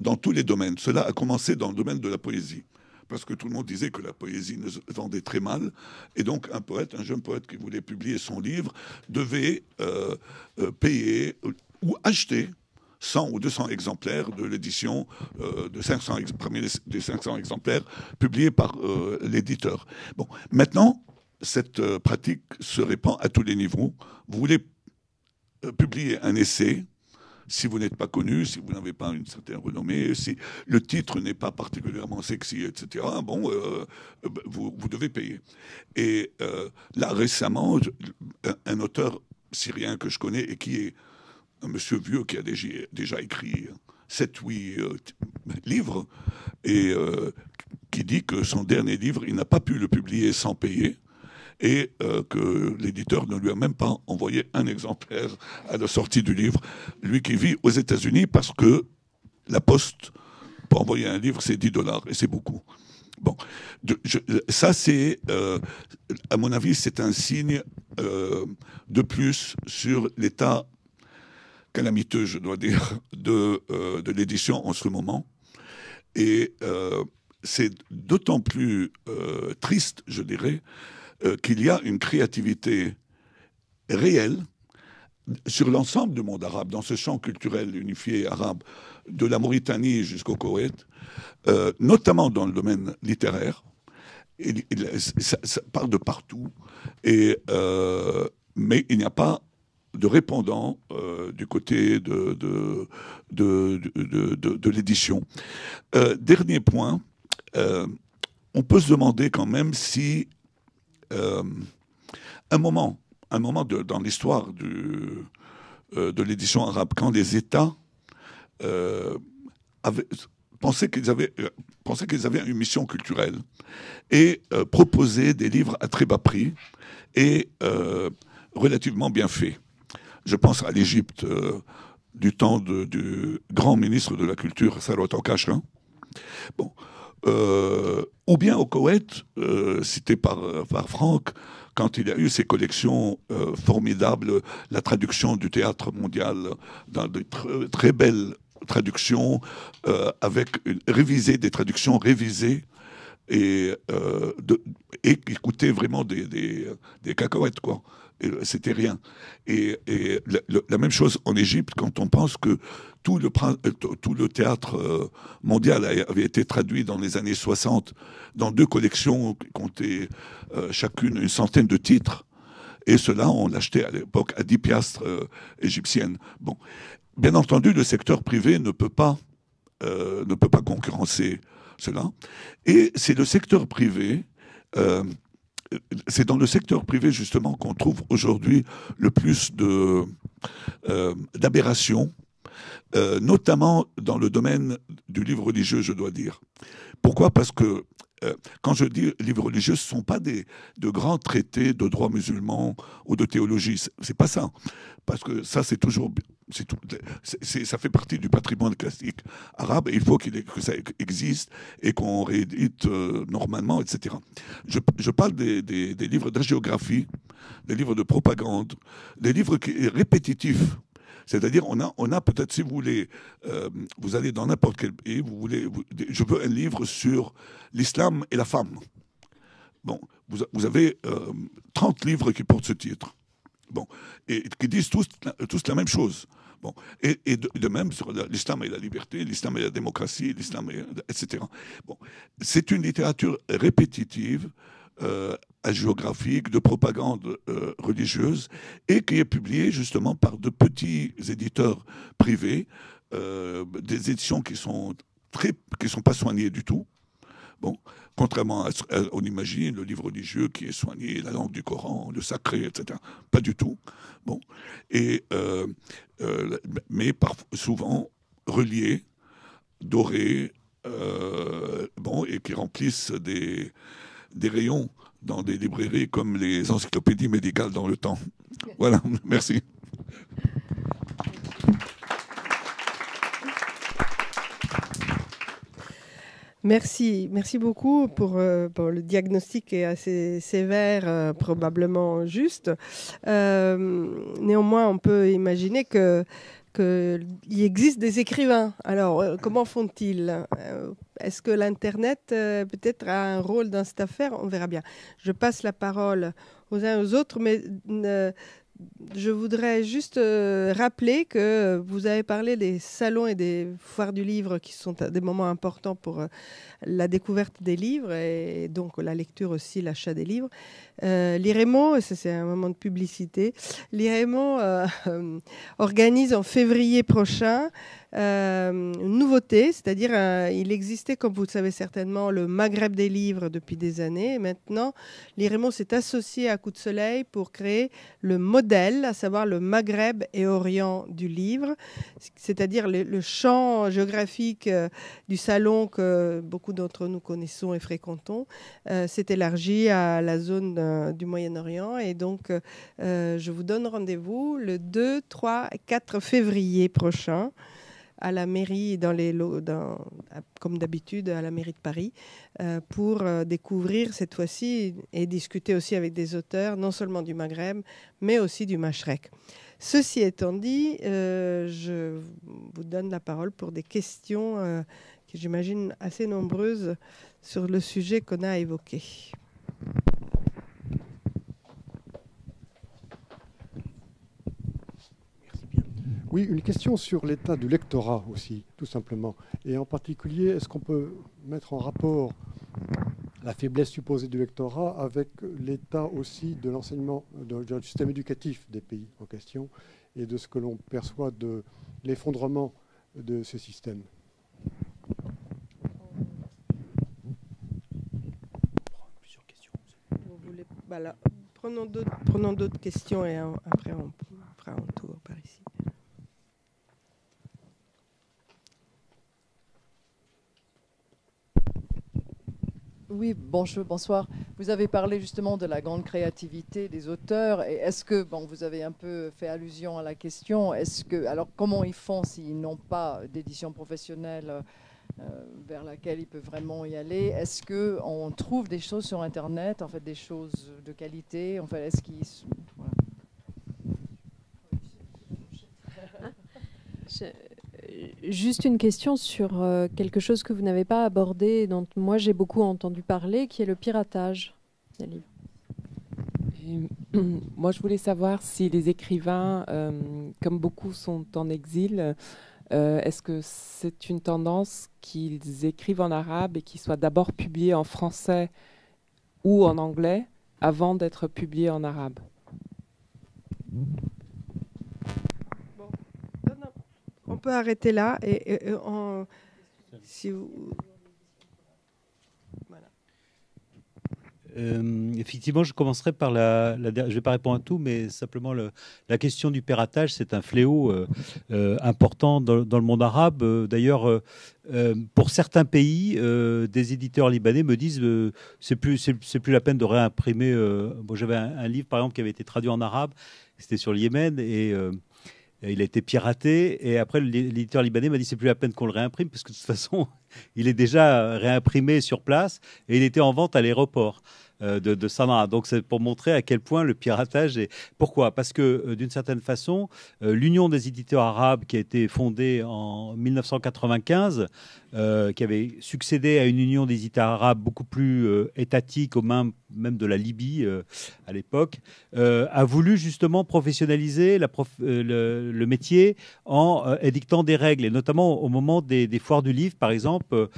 dans tous les domaines. Cela a commencé dans le domaine de la poésie, parce que tout le monde disait que la poésie ne vendait très mal, et donc un poète, un jeune poète qui voulait publier son livre, devait euh, euh, payer ou acheter 100 ou 200 exemplaires de l'édition de 500 des 500 exemplaires publiés par l'éditeur. Bon, maintenant, cette pratique se répand à tous les niveaux. Vous voulez publier un essai, si vous n'êtes pas connu, si vous n'avez pas une certaine renommée, si le titre n'est pas particulièrement sexy, etc., bon, euh, vous, devez payer. Et euh, là, récemment, un, auteur syrien que je connais et qui est un monsieur vieux qui a déjà, écrit 7-8 euh, livres et qui dit que son dernier livre, il n'a pas pu le publier sans payer et euh, que l'éditeur ne lui a même pas envoyé un exemplaire à la sortie du livre. Lui qui vit aux États-Unis parce que la poste, pour envoyer un livre, c'est 10 dollars et c'est beaucoup. Bon, ça c'est, euh, à mon avis, c'est un signe euh, de plus sur l'état calamiteux, je dois dire, de, de l'édition en ce moment. Et c'est d'autant plus triste, je dirais, euh, qu'il y a une créativité réelle sur l'ensemble du monde arabe, dans ce champ culturel unifié arabe, de la Mauritanie jusqu'au Koweït, euh, notamment dans le domaine littéraire. ça, part de partout, euh, mais il n'y a pas de répondant du côté de, de, de, de l'édition. dernier point, on peut se demander quand même si un moment, un moment dans l'histoire euh, de l'édition arabe, quand les États euh, pensaient qu'ils avaient, une mission culturelle et proposaient des livres à très bas prix et relativement bien faits. Je pense à l'Égypte du temps du grand ministre de la Culture, Sarwat Okashra. Bon, euh, ou bien au Koweït, euh, cité par, par Franck, quand il a eu ces collections euh, formidables, la traduction du théâtre mondial dans de très belles traductions, avec une, des traductions révisées, et, et qui coûtaient vraiment des, des, des cacahuètes, quoi c'était rien. Et, la, même chose en Égypte, quand on pense que tout le, euh, tout le théâtre euh, mondial avait été traduit dans les années 60 dans deux collections qui comptaient euh, chacune une centaine de titres. Et cela, on l'achetait à l'époque à 10 piastres égyptiennes. Bon. Bien entendu, le secteur privé ne peut pas, ne peut pas concurrencer cela. Et c'est le secteur privé c'est dans le secteur privé justement qu'on trouve aujourd'hui le plus de euh, d'aberrations, euh, notamment dans le domaine du livre religieux, je dois dire. Pourquoi? Parce que euh, quand je dis livres religieux, ce ne sont pas des, de grands traités de droit musulman ou de théologie. C'est pas ça. Parce que ça, c'est toujours. Ça fait partie du patrimoine classique arabe et il faut qu'il que ça existe et qu'on réédite euh, normalement, etc. Je, parle des, des, des livres de géographie, des livres de propagande, des livres répétitifs c'est-à-dire, on a, on a peut-être, si vous voulez, euh, vous allez dans n'importe quel pays, vous voulez, je veux un livre sur l'islam et la femme. Bon, vous, avez 30 euh, livres qui portent ce titre. Bon, et qui disent tous, tous la même chose. Bon, et, et de, même sur l'islam et la liberté, l'islam et la démocratie, l'islam etc. Bon, c'est une littérature répétitive euh, géographique, de propagande euh, religieuse, et qui est publié justement par de petits éditeurs privés, euh, des éditions qui sont très, qui sont pas soignées du tout. Bon, contrairement à ce qu'on imagine, le livre religieux qui est soigné, la langue du Coran, le sacré, etc. Pas du tout. Bon, et euh, mais souvent reliés, dorés, bon, et qui remplissent des des rayons dans des librairies comme les encyclopédies médicales dans le temps. Voilà, merci. Merci, merci beaucoup pour, euh, le diagnostic est assez sévère, euh, probablement juste. Euh, néanmoins, on peut imaginer que qu'il existe des écrivains. Alors, euh, comment font-ils? Euh, Est-ce que l'Internet euh, peut-être a un rôle dans cette affaire? On verra bien. Je passe la parole aux uns aux autres, mais je voudrais juste euh, rappeler que vous avez parlé des salons et des foires du livre qui sont des moments importants pour euh, la découverte des livres et donc la lecture aussi, l'achat des livres. Euh, L'IREMO, c'est un moment de publicité, l'IREMO organise en février prochain euh, une nouveauté, c'est-à-dire euh, il existait, comme vous le savez certainement, le Maghreb des livres depuis des années. maintenant, l'IREMO s'est associé à Coup de Soleil pour créer le modèle, à savoir le Maghreb et Orient du livre, c'est-à-dire le, champ géographique euh, du salon que beaucoup d'entre nous connaissons et fréquentons s'est élargi à la zone du Moyen-Orient. Et donc, je vous donne rendez-vous le 2, 3 et 4 février prochain à la mairie, comme d'habitude, à la mairie de Paris, euh, pour euh, découvrir cette fois-ci et discuter aussi avec des auteurs, non seulement du Maghreb, mais aussi du Mashrek. Ceci étant dit, euh, je vous donne la parole pour des questions que j'imagine assez nombreuses sur le sujet qu'on a évoqué. Oui, une question sur l'état du lectorat aussi, tout simplement. Et en particulier, est-ce qu'on peut mettre en rapport la faiblesse supposée du lectorat avec l'état aussi de l'enseignement, du système éducatif des pays en question et de ce que l'on perçoit de l'effondrement de ce système bah Prenons d'autres questions et après on fera un tour Oui, bonsoir. Vous avez parlé justement de la grande créativité des auteurs. Et est-ce que, bon, vous avez un peu fait allusion à la question, est-ce que, alors comment ils font s'ils n'ont pas d'édition professionnelle euh, vers laquelle ils peuvent vraiment y aller? Est-ce qu'on trouve des choses sur Internet, en fait, des choses de qualité? En fait, est-ce qu'ils. juste une question sur euh, quelque chose que vous n'avez pas abordé, dont moi j'ai beaucoup entendu parler, qui est le piratage des livres. moi, je voulais savoir si les écrivains, euh, comme beaucoup sont en exil, euh, est-ce que c'est une tendance qu'ils écrivent en arabe et qu'ils soient d'abord publiés en français ou en anglais avant d'être publiés en arabe on arrêter là et, si vous, euh, effectivement, je commencerai par la, Je ne vais pas répondre à tout, mais simplement la question du piratage, c'est un fléau euh, euh, important dans, le monde arabe. D'ailleurs, pour certains pays, des éditeurs libanais me disent c'est plus c'est plus la peine de réimprimer. j'avais un, un, livre par exemple qui avait été traduit en arabe, c'était sur le Yémen et il a été piraté et après l'éditeur libanais m'a dit c'est plus la peine qu'on le réimprime parce que de toute façon il est déjà réimprimé sur place et il était en vente à l'aéroport. Euh, de, de. Donc c'est pour montrer à quel point le piratage est. Pourquoi? Parce que euh, d'une certaine façon, euh, l'Union des éditeurs arabes qui a été fondée en 1995, qui avait succédé à une Union des éditeurs arabes beaucoup plus étatique, au même, même de la Libye à l'époque, a voulu justement professionnaliser le, métier en édictant des règles, et notamment au moment des, des foires du livre, par exemple,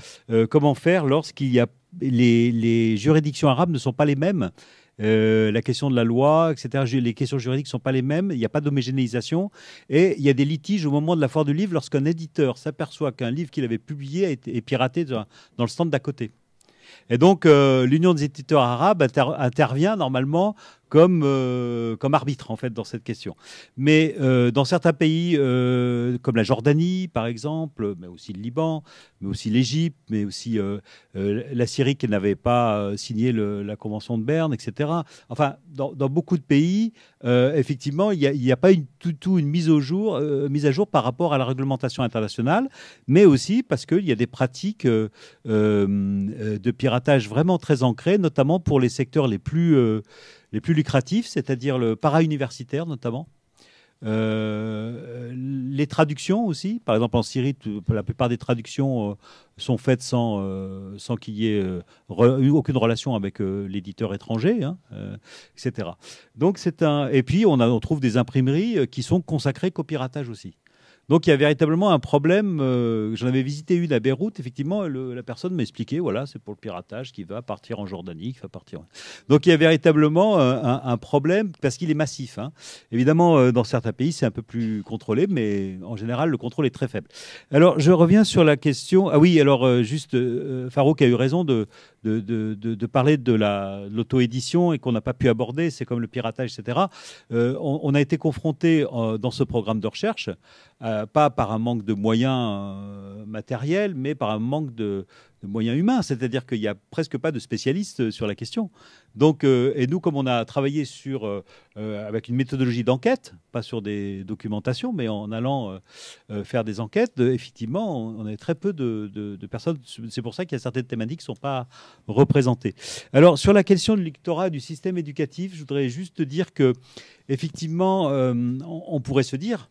comment faire lorsqu'il y a les, juridictions arabes ne sont pas les mêmes. Euh, la question de la loi, etc. Les questions juridiques ne sont pas les mêmes. Il n'y a pas d'homogénéisation. Et il y a des litiges au moment de la foire du livre lorsqu'un éditeur s'aperçoit qu'un livre qu'il avait publié est, piraté dans le stand d'à côté. Et donc, euh, l'Union des éditeurs arabes intervient normalement comme, euh, comme arbitre en fait dans cette question. Mais euh, dans certains pays euh, comme la Jordanie par exemple, mais aussi le Liban, mais aussi l'Égypte, mais aussi la Syrie qui n'avait pas signé la Convention de Berne, etc. Enfin, dans, beaucoup de pays, effectivement, il n'y a, pas une, tout, tout, une mise à jour par rapport à la réglementation internationale, mais aussi parce qu'il y a des pratiques de piratage vraiment très ancrées, notamment pour les secteurs les plus les plus lucratifs, c'est-à-dire le para-universitaire notamment. Euh, les traductions aussi, par exemple en Syrie, la plupart des traductions euh, sont faites sans, euh, sans qu'il y ait aucune relation avec l'éditeur étranger, hein, etc. Donc c'est un. Et puis on, trouve des imprimeries qui sont consacrées qu'au piratage aussi. Donc il y a véritablement un problème. Euh, j'en avais visité une à Beyrouth. Effectivement, la personne m'a expliqué voilà, c'est pour le piratage qui va partir en Jordanie, qui va partir. Donc il y a véritablement euh, un, problème parce qu'il est massif. Hein. Évidemment, euh, dans certains pays, c'est un peu plus contrôlé, mais en général, le contrôle est très faible. Alors je reviens sur la question. Ah oui, alors juste, Farouk a eu raison de, de, de, parler de l'auto-édition et qu'on n'a pas pu aborder. C'est comme le piratage, etc. On, on, a été confronté dans ce programme de recherche euh, pas par un manque de moyens euh, matériels, mais par un manque de, moyens humains. C'est-à-dire qu'il n'y a presque pas de spécialistes sur la question. Donc, euh, et nous, comme on a travaillé sur, avec une méthodologie d'enquête, pas sur des documentations, mais en allant faire des enquêtes, effectivement, on, a très peu de, personnes. C'est pour ça qu'il y a certaines thématiques qui ne sont pas représentées. Alors, sur la question de l'électorat du système éducatif, je voudrais juste dire que, effectivement, on pourrait se dire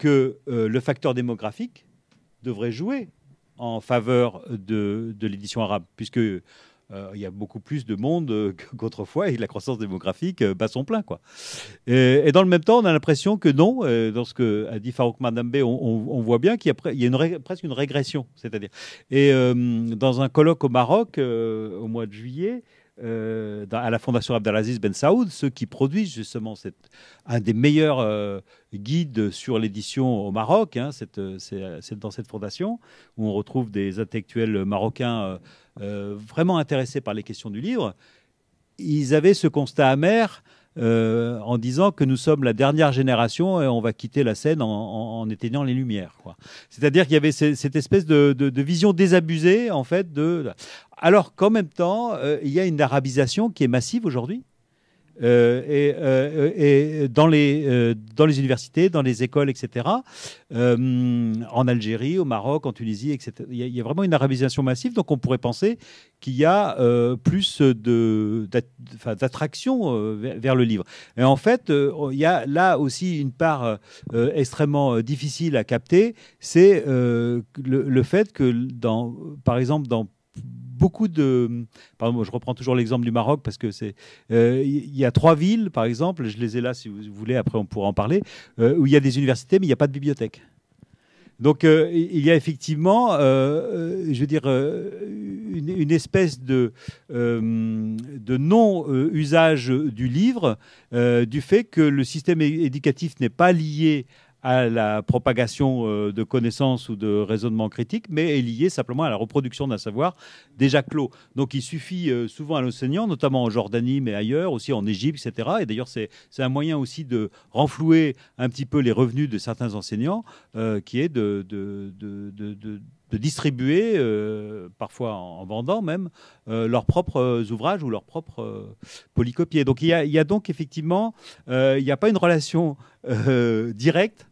que euh, le facteur démographique devrait jouer en faveur de, l'édition arabe, puisque euh, il y a beaucoup plus de monde euh, qu'autrefois et la croissance démographique bat son plein. Quoi. Et, dans le même temps, on a l'impression que non, dans ce que a dit Farouk Madambe, on, voit bien qu'il y a, presque une régression. C'est-à-dire, et dans un colloque au Maroc au mois de juillet, euh, à la Fondation Abdelaziz Ben Saoud, ceux qui produisent justement un des meilleurs euh, guides sur l'édition au Maroc. Hein, euh, c'est dans cette fondation où on retrouve des intellectuels marocains vraiment intéressés par les questions du livre. Ils avaient ce constat amer euh, en disant que nous sommes la dernière génération et on va quitter la scène en, éteignant les lumières. C'est-à-dire qu'il y avait cette espèce de, vision désabusée, en fait, de... Alors qu'en même temps, euh, il y a une arabisation qui est massive aujourd'hui. Euh, et, euh, et, dans, les, euh, dans les universités, dans les écoles, etc., en Algérie, au Maroc, en Tunisie, etc. Il y, a, vraiment une arabisation massive, donc on pourrait penser qu'il y a plus d'attraction vers, le livre. Et en fait, il y a là aussi une part extrêmement difficile à capter, c'est le, le, fait que, dans, par exemple, dans beaucoup de. Je reprends toujours l'exemple du Maroc parce que c'est. Euh, il y a trois villes, par exemple, je les ai là si vous voulez, après on pourra en parler, euh, où il y a des universités, mais il n'y a pas de bibliothèque. Donc euh, il y a effectivement, je veux dire, une, espèce de, de non-usage du livre, du fait que le système éducatif n'est pas lié à la propagation euh, de connaissances ou de raisonnement critique, mais est lié simplement à la reproduction d'un savoir déjà clos. Donc il suffit euh, souvent à l'enseignant, notamment en Jordanie, mais ailleurs, aussi en Égypte, etc. Et d'ailleurs, c'est un moyen aussi de renflouer un petit peu les revenus de certains enseignants, euh, qui est de, distribuer, parfois en, vendant même, leurs propres ouvrages ou leurs propres polycopiés. Donc il y, a, il y a donc effectivement, il n'y a pas une relation directe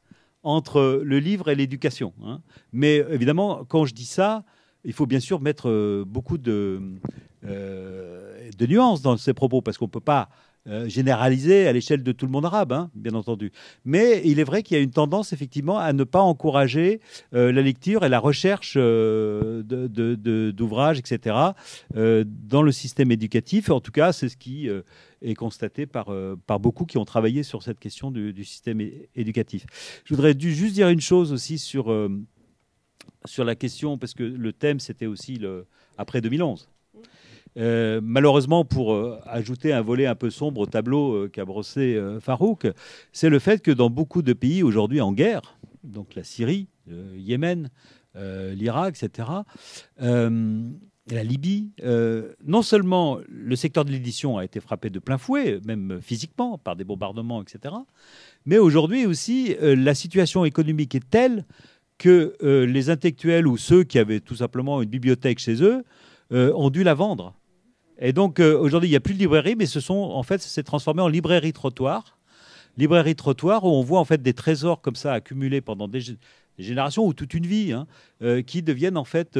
entre le livre et l'éducation. Hein. Mais évidemment, quand je dis ça, il faut bien sûr mettre euh, beaucoup de, euh, de nuances dans ces propos, parce qu'on ne peut pas euh, généraliser à l'échelle de tout le monde arabe, hein, bien entendu. Mais il est vrai qu'il y a une tendance, effectivement, à ne pas encourager la lecture et la recherche d'ouvrages, etc., dans le système éducatif. En tout cas, c'est ce qui est constaté par, euh, par beaucoup qui ont travaillé sur cette question du, système éducatif. Je voudrais juste dire une chose aussi sur, euh, sur la question, parce que le thème, c'était aussi le, après 2011. Euh, malheureusement, pour ajouter un volet un peu sombre au tableau qu'a brossé Farouk, c'est le fait que dans beaucoup de pays aujourd'hui en guerre, donc la Syrie, le Yémen, l'Irak, etc., la Libye, euh, non seulement le secteur de l'édition a été frappé de plein fouet, même physiquement, par des bombardements, etc., mais aujourd'hui aussi, euh, la situation économique est telle que euh, les intellectuels ou ceux qui avaient tout simplement une bibliothèque chez eux ont dû la vendre. Et donc aujourd'hui, il n'y a plus de librairie, mais ce sont en fait, c'est transformé en librairie trottoir. Librairie trottoir où on voit en fait des trésors comme ça accumulés pendant des, générations ou toute une vie. Hein. Qui deviennent en fait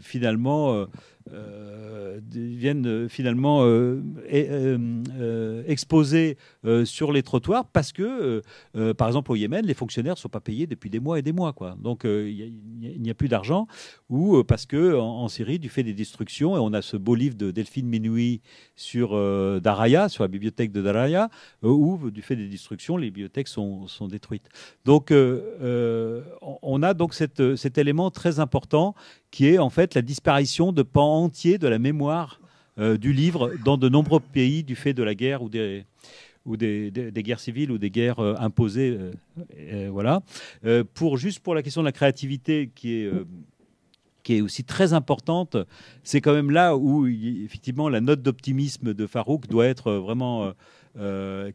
finalement euh, euh, finalement euh, exposés sur les trottoirs parce que, par exemple, au Yémen, les fonctionnaires ne sont pas payés depuis des mois et des mois. Quoi. Donc, il n'y a, plus d'argent. Ou parce que en, Syrie, du fait des destructions, et on a ce beau livre de Delphine Minoui sur Daraya, sur la bibliothèque de Daraya, où, du fait des destructions, les bibliothèques sont, sont détruites. Donc, on a donc cette, cet élément très important qui est en fait la disparition de pans entiers de la mémoire euh, du livre dans de nombreux pays du fait de la guerre ou des, ou des, des, guerres civiles ou des guerres euh, imposées. Euh, voilà. pour, juste pour la question de la créativité qui est qui est aussi très importante. C'est quand même là où, effectivement, la note d'optimisme de Farouk doit être vraiment,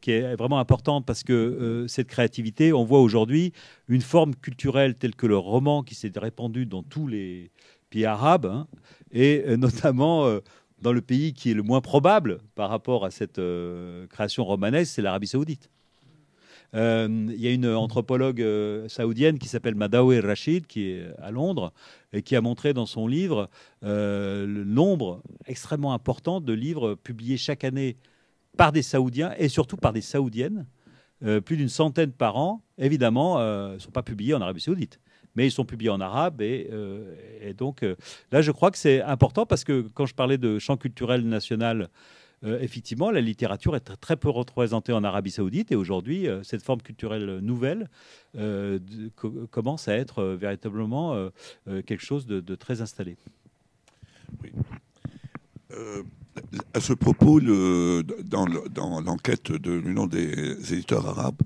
qui est vraiment importante parce que cette créativité, on voit aujourd'hui une forme culturelle telle que le roman qui s'est répandu dans tous les, pays arabes, hein, et euh, notamment euh, dans le pays qui est le moins probable par rapport à cette euh, création romanesque, c'est l'Arabie saoudite. Il y a une anthropologue saoudienne qui s'appelle Madawi Rachid, qui est à Londres, et qui a montré dans son livre le nombre extrêmement important de livres publiés chaque année par des Saoudiens et surtout par des Saoudiennes. plus d'une centaine par an, évidemment, ne sont pas publiés en Arabie saoudite mais ils sont publiés en arabe. Et, euh, donc euh, là, je crois que c'est important parce que quand je parlais de champ culturel national, euh, effectivement, la littérature est très peu représentée en Arabie saoudite et aujourd'hui, cette forme culturelle nouvelle commence à être véritablement quelque chose de, très installé. Oui. À ce propos, dans l'enquête de l'Union des éditeurs arabes,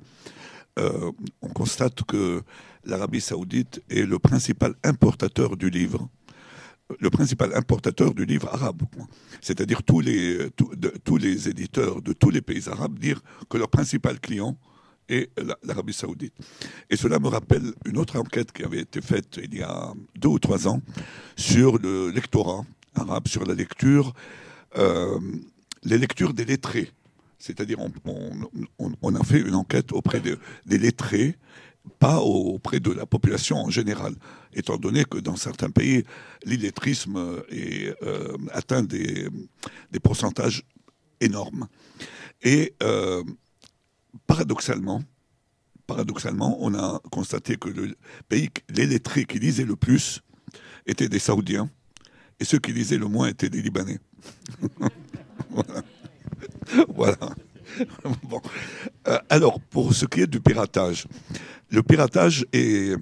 on constate que l'Arabie saoudite est le principal importateur du livre le principal importateur du livre arabe. C'est-à-dire tous les, tous, les éditeurs de tous les pays arabes dire que leur principal client est l'Arabie saoudite. Et cela me rappelle une autre enquête qui avait été faite il y a deux ou trois ans sur le lectorat arabe, sur la lecture, euh, les lectures des lettrés. C'est-à-dire on, a fait une enquête auprès des lettrés pas auprès de la population en général, étant donné que dans certains pays, l'illettrisme euh, atteint des, pourcentages énormes. Et euh, paradoxalement, on a constaté que les lettrés qui lisaient le plus étaient des Saoudiens, et ceux qui lisaient le moins étaient des Libanais. voilà. voilà. bon. Euh, alors, pour ce qui est du piratage, le piratage est,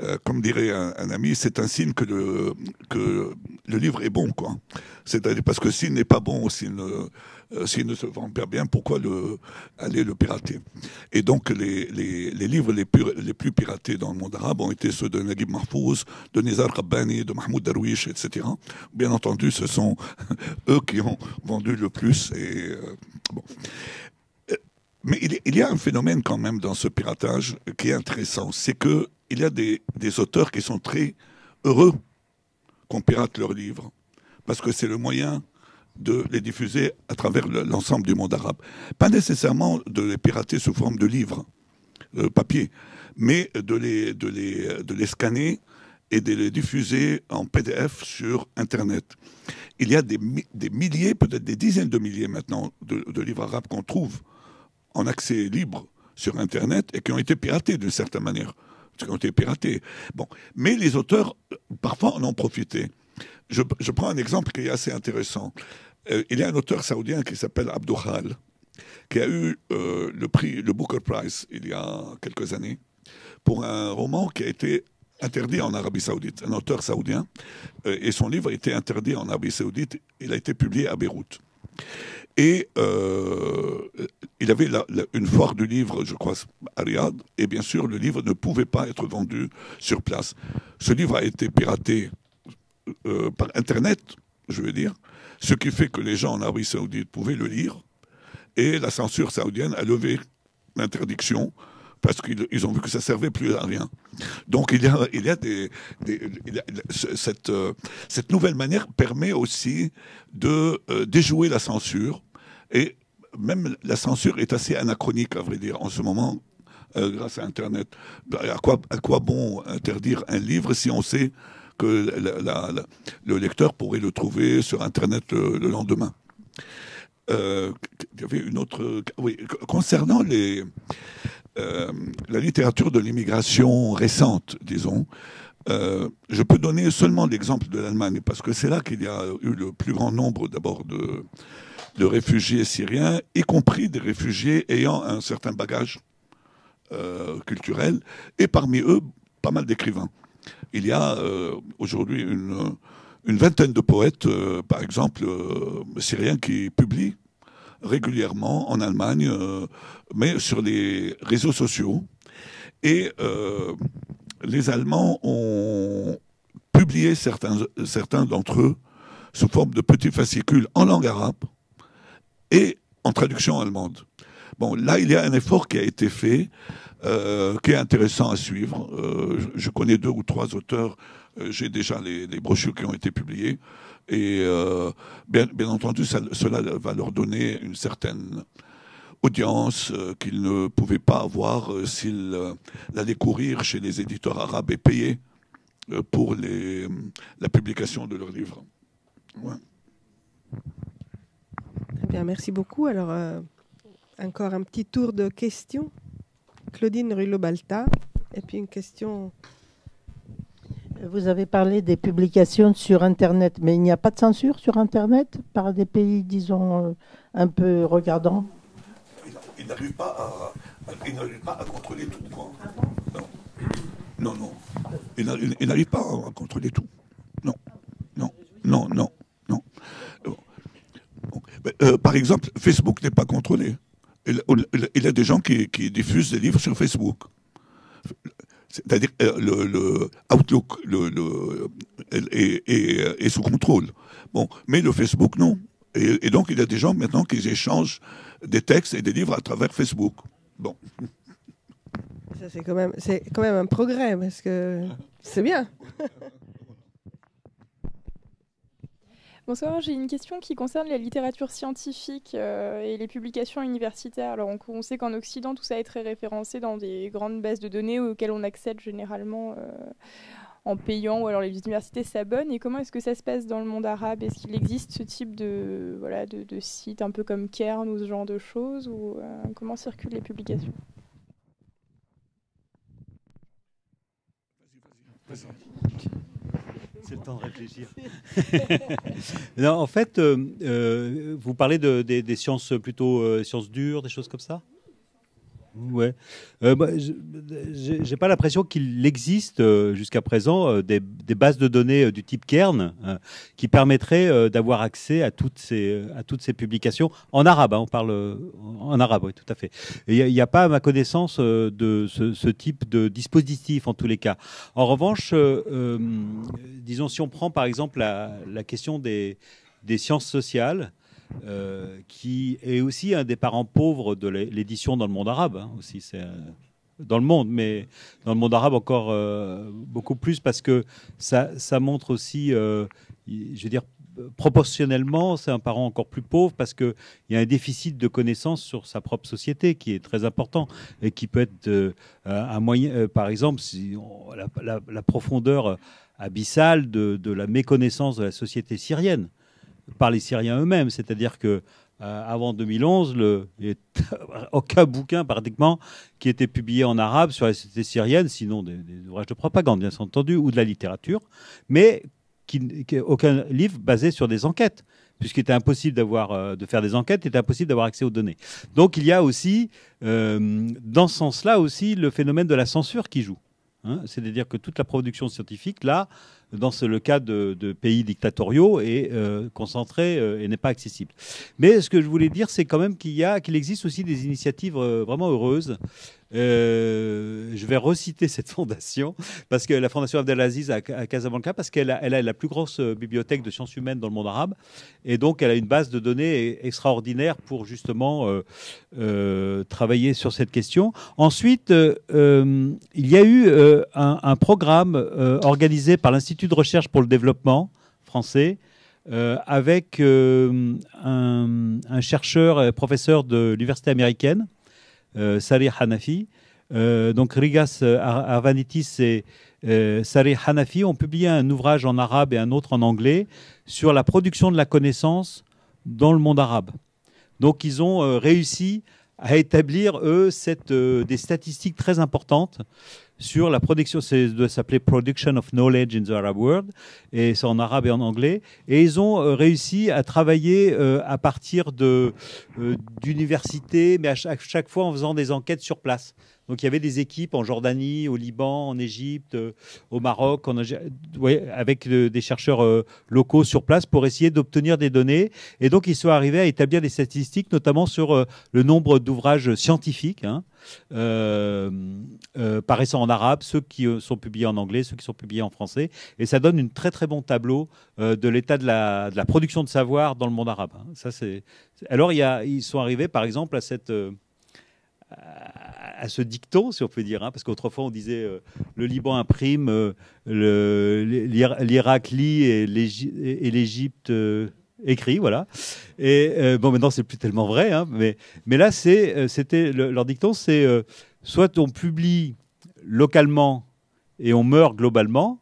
euh, comme dirait un, ami, c'est un signe que le, que le livre est bon, quoi. C'est-à-dire parce que s'il n'est pas bon, s'il ne, euh, s'il ne se vend pas bien, pourquoi le, aller le pirater? Et donc, les, les, livres les plus, les plus piratés dans le monde arabe ont été ceux de Naguib Mahfouz, de Nizar Rabbani, de Mahmoud Darwish, etc. Bien entendu, ce sont eux qui ont vendu le plus. Et, bon. Mais il, y a un phénomène quand même dans ce piratage qui est intéressant, c'est qu'il y a des, auteurs qui sont très heureux qu'on pirate leurs livres, parce que c'est le moyen de les diffuser à travers l'ensemble du monde arabe. Pas nécessairement de les pirater sous forme de livres, de papier, mais de les, scanner et de les diffuser en PDF sur Internet. Il y a des, milliers, peut-être des dizaines de milliers maintenant de, livres arabes qu'on trouve en accès libre sur Internet et qui ont été piratés d'une certaine manière. Mais les auteurs, parfois, en ont profité. Je, prends un exemple qui est assez intéressant. Euh, il y a un auteur saoudien qui s'appelle Abdouhal, qui a eu euh, le prix, le Booker Prize, il y a quelques années, pour un roman qui a été interdit en Arabie Saoudite, un auteur saoudien, euh, et son livre a été interdit en Arabie Saoudite, il a été publié à Beyrouth. Et il avait une foire du livre, je crois, à Riyad, et bien sûr, le livre ne pouvait pas être vendu sur place. Ce livre a été piraté par Internet, je veux dire, ce qui fait que les gens en Arabie Saoudite pouvaient le lire, et la censure saoudienne a levé l'interdiction parce qu'ils ont vu que ça servait plus à rien. Donc il y a, il y a euh, cette nouvelle manière permet aussi de euh, déjouer la censure et même la censure est assez anachronique à vrai dire en ce moment grâce à Internet. À quoi bon interdire un livre si on sait que le lecteur pourrait le trouver sur Internet le, lendemain y avait une autre. Oui, concernant les, la littérature de l'immigration récente, disons, euh, je peux donner seulement l'exemple de l'Allemagne, parce que c'est là qu'il y a eu le plus grand nombre d'abord de, de, réfugiés syriens, y compris des réfugiés ayant un certain bagage euh, culturel, et parmi eux, pas mal d'écrivains. Il y a euh, aujourd'hui une, vingtaine de poètes, par exemple, syriens, qui publient régulièrement en Allemagne, mais sur les réseaux sociaux. Et les Allemands ont publié certains, certains d'entre eux sous forme de petits fascicules en langue arabe et en traduction allemande. Bon, là, il y a un effort qui a été fait, euh, qui est intéressant à suivre. Euh, je, connais deux ou trois auteurs, euh, j'ai déjà les, brochures qui ont été publiées, et bien, entendu, cela va leur donner une certaine audience euh, qu'il ne pouvait pas avoir s'il euh, allait courir chez les éditeurs arabes et payer pour la publication de leurs livres. Très bien, merci beaucoup. Alors, encore un petit tour de questions. Claudine Rullo-Balta, et puis une question. Vous avez parlé des publications sur Internet, mais il n'y a pas de censure sur Internet par des pays, disons, un peu regardants? Il n'arrive pas à, il n'arrive pas à contrôler tout. Quoi. Non. Non, non. Il n'arrive pas à contrôler tout. Non. Non. Non, non, non. Euh, par exemple, Facebook n'est pas contrôlé. Il, y a des gens qui, diffusent des livres sur Facebook. C'est-à-dire euh, le, le, Outlook le, est, sous contrôle. Bon, mais le Facebook, non. Et, et, donc, il y a des gens maintenant qui échangent des textes et des livres à travers Facebook. Bon. Ça, c'est quand, même, c'est quand même un progrès, parce que c'est bien. Bonsoir, j'ai une question qui concerne la littérature scientifique euh, et les publications universitaires. Alors, on, sait qu'en Occident, tout ça est très référencé dans des grandes bases de données auxquelles on accède généralement euh, en payant ou alors les universités s'abonnent. Et comment est-ce que ça se passe dans le monde arabe? Est-ce qu'il existe ce type de, voilà, de, site un peu comme Kern ou ce genre de choses ou euh, comment circulent les publications? C'est le temps de réfléchir. non, en fait, euh, euh, vous parlez de, des, sciences plutôt sciences dures, des choses comme ça? Ouais. Euh, bah, pas l'impression qu'il existe euh, jusqu'à présent euh, des, bases de données euh, du type Kern qui permettraient d'avoir accès à toutes ces publications en arabe. Hein, on parle en arabe, oui, tout à fait. Il n'y a, pas, à ma connaissance, de ce, type de dispositif en tous les cas. En revanche, disons si on prend par exemple la, question des sciences sociales. Euh, qui est aussi un des parents pauvres de l'édition dans le monde arabe. Hein, aussi, c'est euh, dans le monde, mais dans le monde arabe encore euh, beaucoup plus parce que ça, montre aussi, je veux dire, proportionnellement, c'est un parent encore plus pauvre parce qu'il y a un déficit de connaissances sur sa propre société qui est très important et qui peut être un moyen, par exemple, la, profondeur abyssale de, la méconnaissance de la société syrienne par les Syriens eux-mêmes. C'est-à-dire que euh, avant 2011, le, il n'y aucun bouquin pratiquement qui était publié en arabe sur la société syrienne, sinon des, ouvrages de propagande, bien entendu, ou de la littérature, mais aucun livre basé sur des enquêtes puisqu'il était impossible euh, de faire des enquêtes, il était impossible d'avoir accès aux données. Donc il y a aussi, euh, dans ce sens-là aussi, le phénomène de la censure qui joue. Hein. C'est-à-dire que toute la production scientifique, là, dans le cas de, pays dictatoriaux, est euh, concentrée euh, et n'est pas accessible. Mais ce que je voulais dire, c'est quand même qu'il y a, qu'il existe aussi des initiatives euh, vraiment heureuses euh, je vais reciter cette fondation parce que la fondation Abdelaziz à, Casablanca parce qu'elle a, elle a la plus grosse euh, bibliothèque de sciences humaines dans le monde arabe et donc elle a une base de données extraordinaire pour justement euh, travailler sur cette question. Ensuite, il y a eu un, programme organisé par l'Institut de recherche pour le développement français. avec un, chercheur, professeur de l'université américaine, euh, Salih Hanafi, donc Rigas Arvanitis et Sari Hanafi ont publié un ouvrage en arabe et un autre en anglais sur la production de la connaissance dans le monde arabe. Donc ils ont réussi à établir, eux, des statistiques très importantes sur la production, c'est doit s'appeler Production of Knowledge in the Arab World, et c'est en arabe et en anglais. Et ils ont euh, réussi à travailler euh, à partir de euh, d'universités, mais à chaque, fois en faisant des enquêtes sur place. Donc il y avait des équipes en Jordanie, au Liban, en Égypte, au Maroc, avec des chercheurs locaux sur place pour essayer d'obtenir des données. Et donc ils sont arrivés à établir des statistiques, notamment sur le nombre d'ouvrages scientifiques. Hein, paraissant en arabe, ceux qui euh, sont publiés en anglais, ceux qui sont publiés en français. Et ça donne une très très bon tableau de l'état de la, de la, production de savoir dans le monde arabe. Hein. Ça, c'est... Alors il y a, ils sont arrivés par exemple à cette à ce dicton, si on peut dire, hein, parce qu'autrefois on disait le Liban imprime, l'Irak lit et l'Égypte écrit, voilà. Et euh, bon, maintenant c'est plus tellement vrai, hein, mais mais là c'est euh, c'était leur dicton, c'est euh, soit on publie localement et on meurt globalement,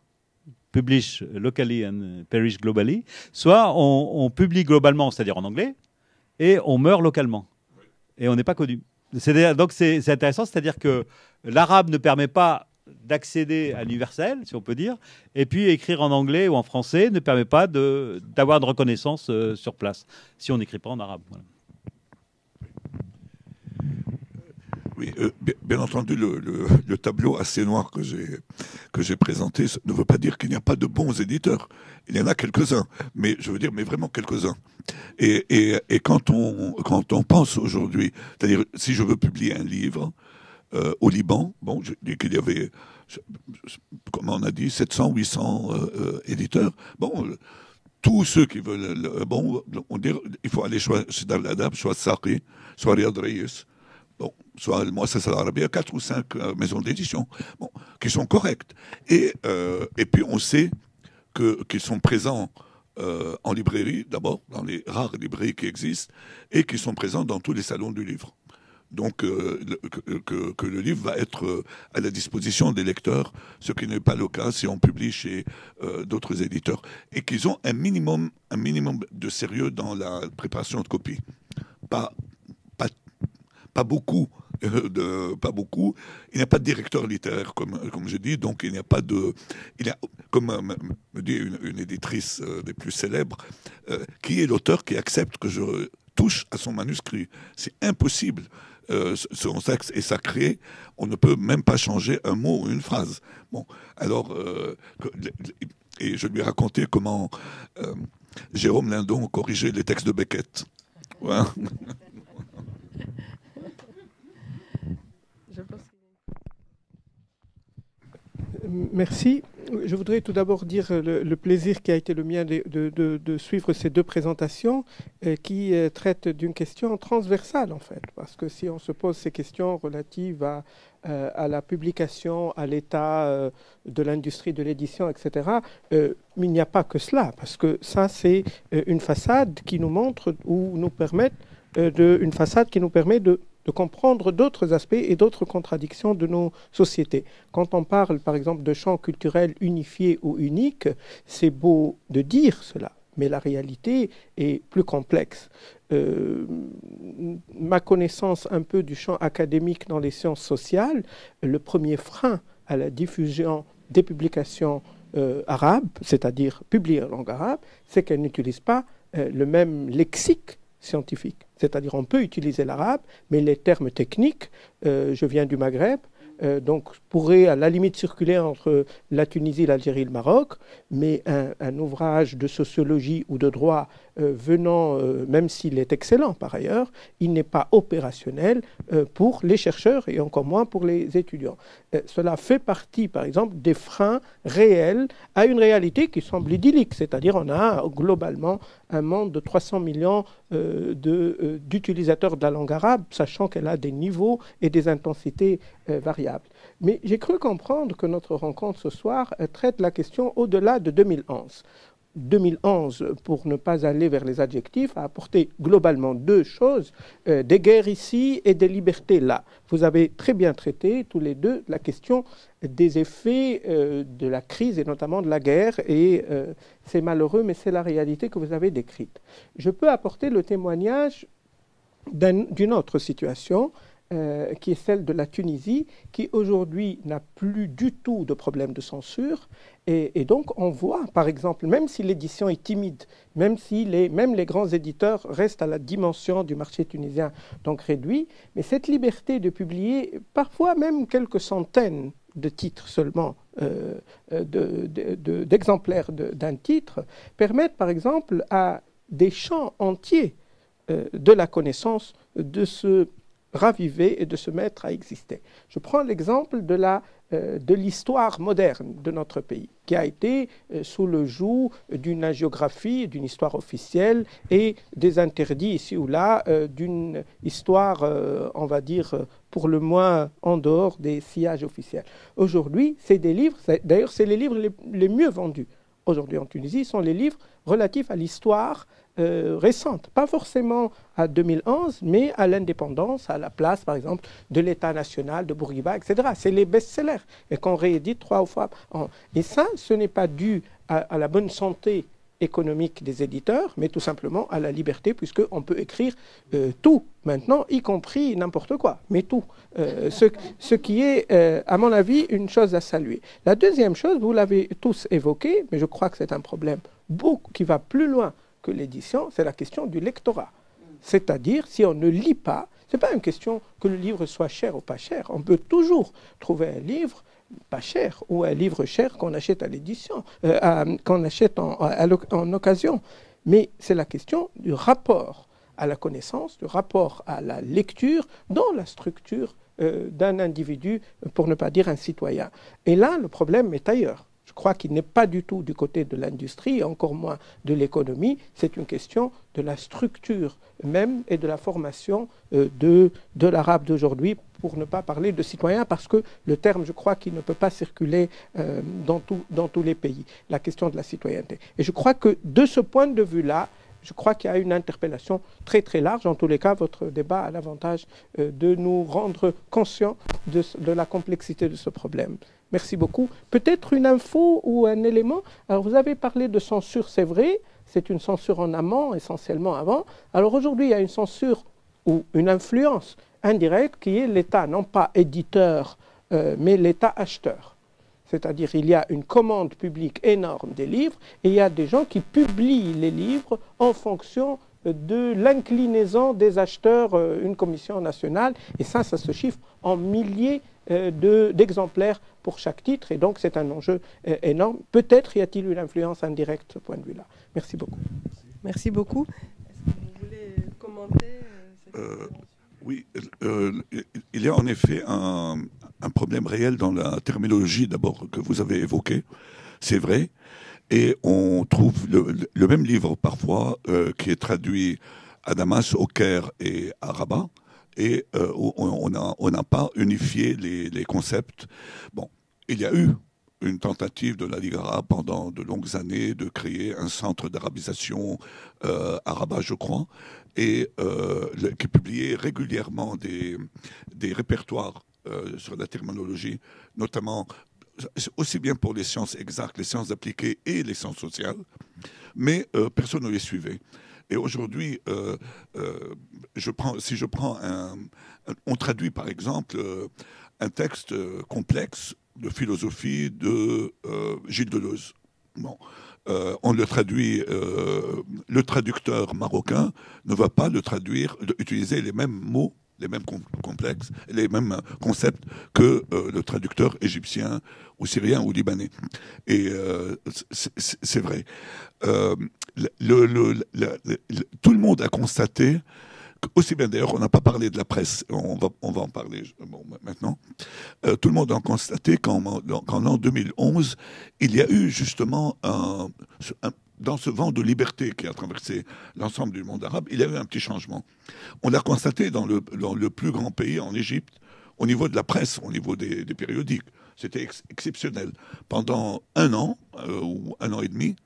publish locally and perish globally, soit on, publie globalement, c'est-à-dire en anglais, et on meurt localement et on n'est pas connu. Donc c'est intéressant, c'est-à-dire que l'arabe ne permet pas d'accéder à l'universel, si on peut dire, et puis écrire en anglais ou en français ne permet pas d'avoir de, reconnaissance euh, sur place, si on n'écrit pas en arabe. Oui, euh, bien, entendu, le, tableau assez noir que j'ai présenté ne veut pas dire qu'il n'y a pas de bons éditeurs. Il y en a quelques-uns, mais je veux dire, mais vraiment quelques-uns. Et, et, quand, on, quand on pense aujourd'hui, c'est-à-dire si je veux publier un livre, euh, au Liban. Bon, qu'il y avait, comme on a dit, 700, 800 euh, euh, éditeurs. Bon, tous ceux qui veulent, bon, on dit, il faut aller soit chez l'Adab, soit Saqi, soit Riyad Reyes, bon, soit moi, ça l'Arabie, quatre ou cinq maisons d'édition, bon, qui sont correctes. Et, et puis on sait qu'ils sont présents en librairie, d'abord, dans les rares librairies qui existent, et qui sont présents dans tous les salons du livre donc euh, que, le livre va être euh, à la disposition des lecteurs, ce qui n'est pas le cas si on publie chez euh, d'autres éditeurs, et qu'ils ont un minimum, un minimum de sérieux dans la préparation de copies. Pas, pas, pas beaucoup. Pas beaucoup. Il n'y a pas de directeur littéraire, comme, comme je dis, donc il n'y a pas de. Il y a, comme me dit une, éditrice des plus célèbres, qui est l'auteur qui accepte que je touche à son manuscrit. C'est impossible. Euh, son sexe est sacré, on ne peut même pas changer un mot ou une phrase. Bon, alors, euh, et je lui ai raconté comment euh, Jérôme Lindon corrigeait les textes de Beckett. Merci. Je voudrais tout d'abord dire le, plaisir qui a été le mien de, suivre ces deux présentations euh, qui euh, traitent d'une question transversale en fait. Parce que si on se pose ces questions relatives à, euh, à la publication, à l'état de l'industrie de l'édition, etc., il n'y a pas que cela. Parce que ça, c'est une façade qui nous montre ou nous permet de, une façade qui nous permet de de comprendre d'autres aspects et d'autres contradictions de nos sociétés. Quand on parle, par exemple, de champs culturels unifiés ou uniques, c'est beau de dire cela, mais la réalité est plus complexe. Euh, ma connaissance un peu du champ académique dans les sciences sociales, le premier frein à la diffusion des publications euh, arabes, c'est-à-dire publiées en langue arabe, c'est qu'elles n'utilisent pas euh, le même lexique scientifique. C'est-à-dire on peut utiliser l'arabe, mais les termes techniques, euh, je viens du Maghreb, euh, donc pourrait à la limite circuler entre la Tunisie, l'Algérie et le Maroc, mais un, ouvrage de sociologie ou de droit euh, venant, euh, même s'il est excellent par ailleurs, il n'est pas opérationnel pour les chercheurs et encore moins pour les étudiants. cela fait partie, par exemple, des freins réels à une réalité qui semble idyllique, c'est-à-dire on a globalement un monde de 300 millions d'utilisateurs de, de la langue arabe, sachant qu'elle a des niveaux et des intensités variables. Mais j'ai cru comprendre que notre rencontre ce soir traite la question au-delà de 2011. 2011, pour ne pas aller vers les adjectifs, a apporté globalement deux choses, euh, des guerres ici et des libertés là. Vous avez très bien traité tous les deux la question des effets euh, de la crise et notamment de la guerre, et euh, c'est malheureux, mais c'est la réalité que vous avez décrite. Je peux apporter le témoignage d'une autre situation, euh, qui est celle de la Tunisie, qui aujourd'hui n'a plus du tout de problème de censure. Et, donc on voit, par exemple, même si l'édition est timide, même si les, même les grands éditeurs restent à la dimension du marché tunisien, donc réduit, mais cette liberté de publier parfois même quelques centaines de titres seulement, euh, euh, d'exemplaires d'un titre, permettent par exemple à des champs entiers de la connaissance de se raviver et de se mettre à exister. Je prends l'exemple de la euh, de l'histoire moderne de notre pays, qui a été euh, sous le joug d'une agiographie, d'une histoire officielle et des interdits ici ou là euh, d'une histoire, on va dire, pour le moins en dehors des sillages officiels. Aujourd'hui, c'est des livres, d'ailleurs, c'est les livres les mieux vendus aujourd'hui en Tunisie, sont les livres relatifs à l'histoire euh, récente, pas forcément à 2011, mais à l'indépendance, à la place, par exemple, de l'État national, de Bourguiba, etc. C'est les best-sellers et qu'on réédite trois fois. Et ça, ce n'est pas dû à, la bonne santé économique des éditeurs, mais tout simplement à la liberté, puisqu'on peut écrire euh, tout maintenant, y compris n'importe quoi, mais tout. Euh, ce, qui est, à mon avis, une chose à saluer. La deuxième chose, vous l'avez tous évoqué, mais je crois que c'est un problème beaucoup, qui va plus loin que l'édition, c'est la question du lectorat. C'est-à-dire, si on ne lit pas, ce n'est pas une question que le livre soit cher ou pas cher. On peut toujours trouver un livre pas cher ou un livre cher qu'on achète à l'édition, euh, qu'on achète en, occasion. Mais c'est la question du rapport à la connaissance, du rapport à la lecture dans la structure euh, d'un individu, pour ne pas dire un citoyen. Et là, le problème est ailleurs. Je crois qu'il n'est pas du tout du côté de l'industrie, encore moins de l'économie. C'est une question de la structure même et de la formation euh, de, de l'arabe d'aujourd'hui, pour ne pas parler de citoyen, parce que le terme, je crois qu'il ne peut pas circuler euh, dans, dans tous les pays, la question de la citoyenneté. Et je crois que de ce point de vue-là, je crois qu'il y a une interpellation très très large. En tous les cas, votre débat a l'avantage euh, de nous rendre conscients de, la complexité de ce problème. Merci beaucoup. Peut-être une info ou un élément. Alors, vous avez parlé de censure, c'est vrai. C'est une censure en amont, essentiellement avant. Alors, aujourd'hui, il y a une censure ou une influence indirecte qui est l'État, non pas éditeur, euh, mais l'État acheteur. C'est-à-dire, il y a une commande publique énorme des livres et il y a des gens qui publient les livres en fonction de l'inclinaison des acheteurs, euh, une commission nationale, et ça, ça se chiffre en milliers euh, d'exemplaires pour chaque titre, et donc c'est un enjeu euh, énorme. Peut-être y a-t-il une influence indirecte de ce point de vue-là. Merci beaucoup. Merci beaucoup. Est-ce que vous voulez commenter Oui, il y a en effet un, problème réel dans la terminologie d'abord que vous avez évoqué, c'est vrai, et on trouve le, même livre parfois euh, qui est traduit à Damas, au Caire et à Rabat, et euh, on n'a pas unifié les, concepts. Bon, il y a eu une tentative de la Ligue arabe pendant de longues années de créer un centre d'arabisation euh, à Rabat, je crois, et qui publiait régulièrement des répertoires sur la terminologie, notamment aussi bien pour les sciences exactes, les sciences appliquées et les sciences sociales, mais euh, personne ne les suivait. Et aujourd'hui, euh, euh, si je prends un, on traduit par exemple un texte complexe de philosophie de Gilles Deleuze. Bon, on le traduit, le traducteur marocain ne va pas le traduire, utiliser les mêmes mots les mêmes complexes, les mêmes concepts que euh, le traducteur égyptien ou syrien ou libanais. Et euh, c'est vrai. Euh, tout le monde a constaté, aussi bien d'ailleurs, on n'a pas parlé de la presse, on va, en parler maintenant, tout le monde a constaté qu'en l'an 2011, il y a eu justement dans ce vent de liberté qui a traversé l'ensemble du monde arabe, il y a eu un petit changement. On l'a constaté dans le, le, plus grand pays, en Égypte, au niveau de la presse, au niveau des, périodiques. C'était exceptionnel. Pendant un an, euh, ou un an et demi,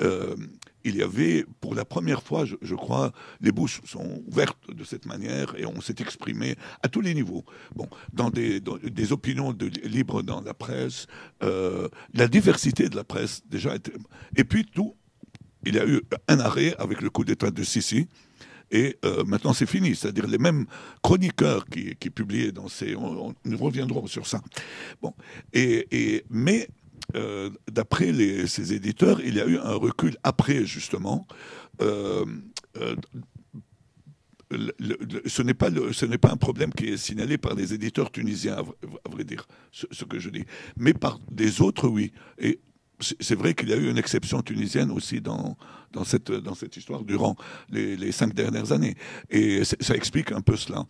euh, il y avait, pour la première fois, je, crois, les bouches sont ouvertes de cette manière et on s'est exprimé à tous les niveaux. Bon, dans des, des opinions libres dans la presse, euh, la diversité de la presse déjà était, et puis tout, il y a eu un arrêt avec le coup d'État de Sisi. Et euh, maintenant, c'est fini. C'est-à-dire les mêmes chroniqueurs qui, publiaient dans ces... nous reviendrons sur ça. Bon. Et mais euh, d'après ces éditeurs, il y a eu un recul après, justement. Euh, euh, ce n'est pas, un problème qui est signalé par les éditeurs tunisiens, à vrai, dire, ce, que je dis, mais par des autres, oui. Et c'est vrai qu'il y a eu une exception tunisienne aussi dans, cette, histoire durant les, cinq dernières années. Et ça explique un peu cela.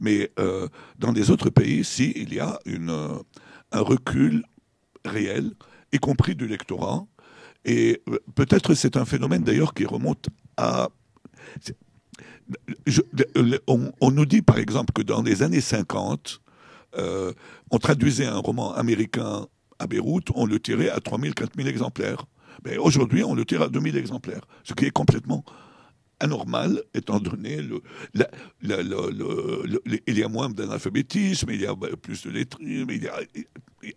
Mais dans les autres pays, si, il y a un recul réel, y compris du lectorat. Et euh, peut-être c'est un phénomène d'ailleurs qui remonte à... on, nous dit par exemple que dans les années 50, euh, on traduisait un roman américain à Beyrouth, on le tirait à 3000, 4000 exemplaires. Mais aujourd'hui, on le tire à 2000 exemplaires, ce qui est complètement anormal, étant donné le, il y a moins d'analphabétisme, il y a plus de lettrisme, il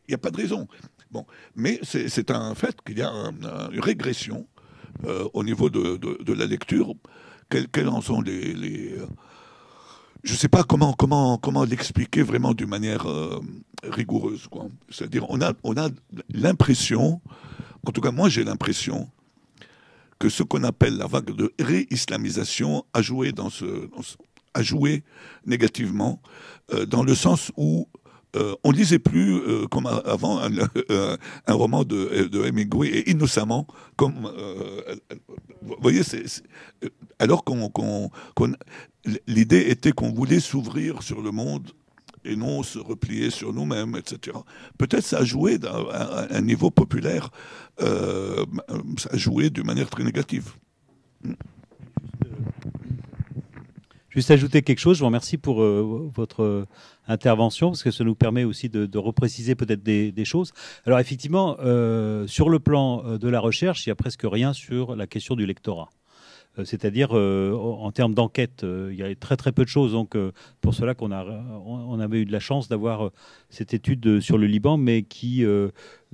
n'y a, pas de raison. Bon, mais c'est un fait qu'il y a une régression euh, au niveau de, la lecture. Quels, en sont les, euh, je ne sais pas comment comment comment l'expliquer vraiment d'une manière euh, rigoureuse. C'est-à-dire, on a on a l'impression, en tout cas moi j'ai l'impression que ce qu'on appelle la vague de réislamisation a joué dans ce, a joué négativement dans le sens où euh, on lisait plus euh, comme avant un, euh, roman de, Hemingway et innocemment comme vous voyez alors qu'on l'idée était qu'on voulait s'ouvrir sur le monde et non se replier sur nous-mêmes, etc. Peut-être ça a joué à, un niveau populaire, ça a joué d'une manière très négative. Juste ajouter quelque chose, je vous remercie pour votre intervention, parce que ça nous permet aussi de, repréciser peut-être des, choses. Alors effectivement, euh, sur le plan euh, de la recherche, il n'y a presque rien sur la question du lectorat. Euh, c'est-à-dire en termes d'enquête, il y a très très peu de choses. Donc pour cela qu'on a, on avait eu de la chance d'avoir cette étude sur le Liban, mais qui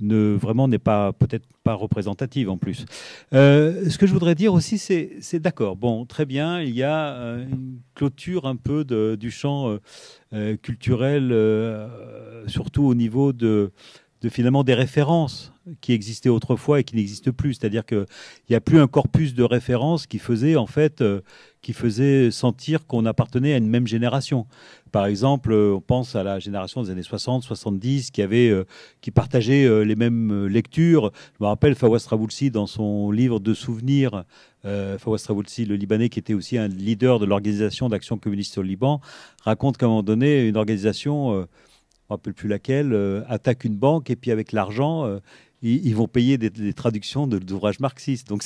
ne vraiment n'est pas peut-être pas représentative en plus. ce que je voudrais dire aussi, c'est d'accord. Bon, très bien, il y a une clôture un peu du champ culturel, surtout au niveau de de finalement des références qui existaient autrefois et qui n'existent plus. C'est-à-dire qu'il n'y a plus un corpus de références qui faisait en fait, euh, qui faisait sentir qu'on appartenait à une même génération. Par exemple, euh, on pense à la génération des années 60, 70 qui avait, euh, qui partageait les mêmes lectures. Je me rappelle Fawaz Traboulsi dans son livre de souvenirs. Fawaz Traboulsi, le Libanais, qui était aussi un leader de l'organisation d'action communiste au Liban, raconte qu'à un moment donné, une organisation je ne rappelle plus laquelle, euh, attaque une banque et puis avec l'argent, euh, ils, vont payer des, traductions d'ouvrages marxistes. Donc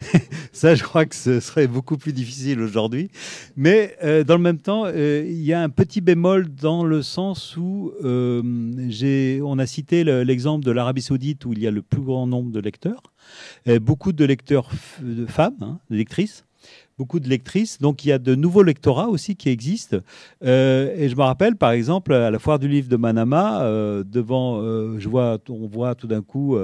ça, je crois que ce serait beaucoup plus difficile aujourd'hui. Mais euh, dans le même temps, il y a un petit bémol dans le sens où on a cité l'exemple de l'Arabie saoudite où il y a le plus grand nombre de lecteurs, beaucoup de lecteurs de femmes, hein, lectrices beaucoup de lectrices. Donc il y a de nouveaux lectorats aussi qui existent. Euh, et je me rappelle, par exemple, à la foire du livre de Manama, euh, devant, euh, je vois, on voit tout d'un coup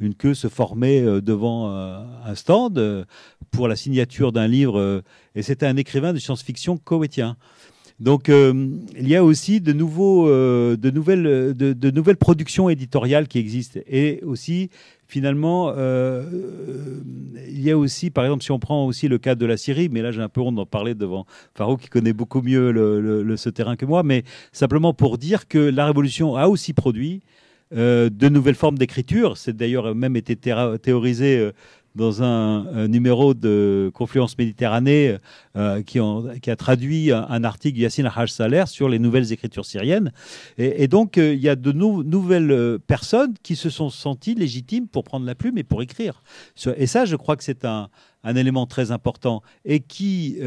une queue se former devant un stand pour la signature d'un livre. et c'était un écrivain de science-fiction koweïtien. Donc, il y a aussi de, nouveaux, de, nouvelles, de, de, nouvelles productions éditoriales qui existent et aussi finalement, euh, il y a aussi, par exemple, si on prend aussi le cas de la Syrie, mais là j'ai un peu honte d'en parler devant Farouk qui connaît beaucoup mieux le, ce terrain que moi, mais simplement pour dire que la révolution a aussi produit euh, de nouvelles formes d'écriture. C'est d'ailleurs même été théorisé euh, dans un, numéro de Confluence Méditerranée euh, qui, a traduit un, article Yassine Haj Saler sur les nouvelles écritures syriennes. Et, donc, euh, il y a de nouvelles euh, personnes qui se sont senties légitimes pour prendre la plume et pour écrire. Et ça, je crois que c'est un, élément très important et qui,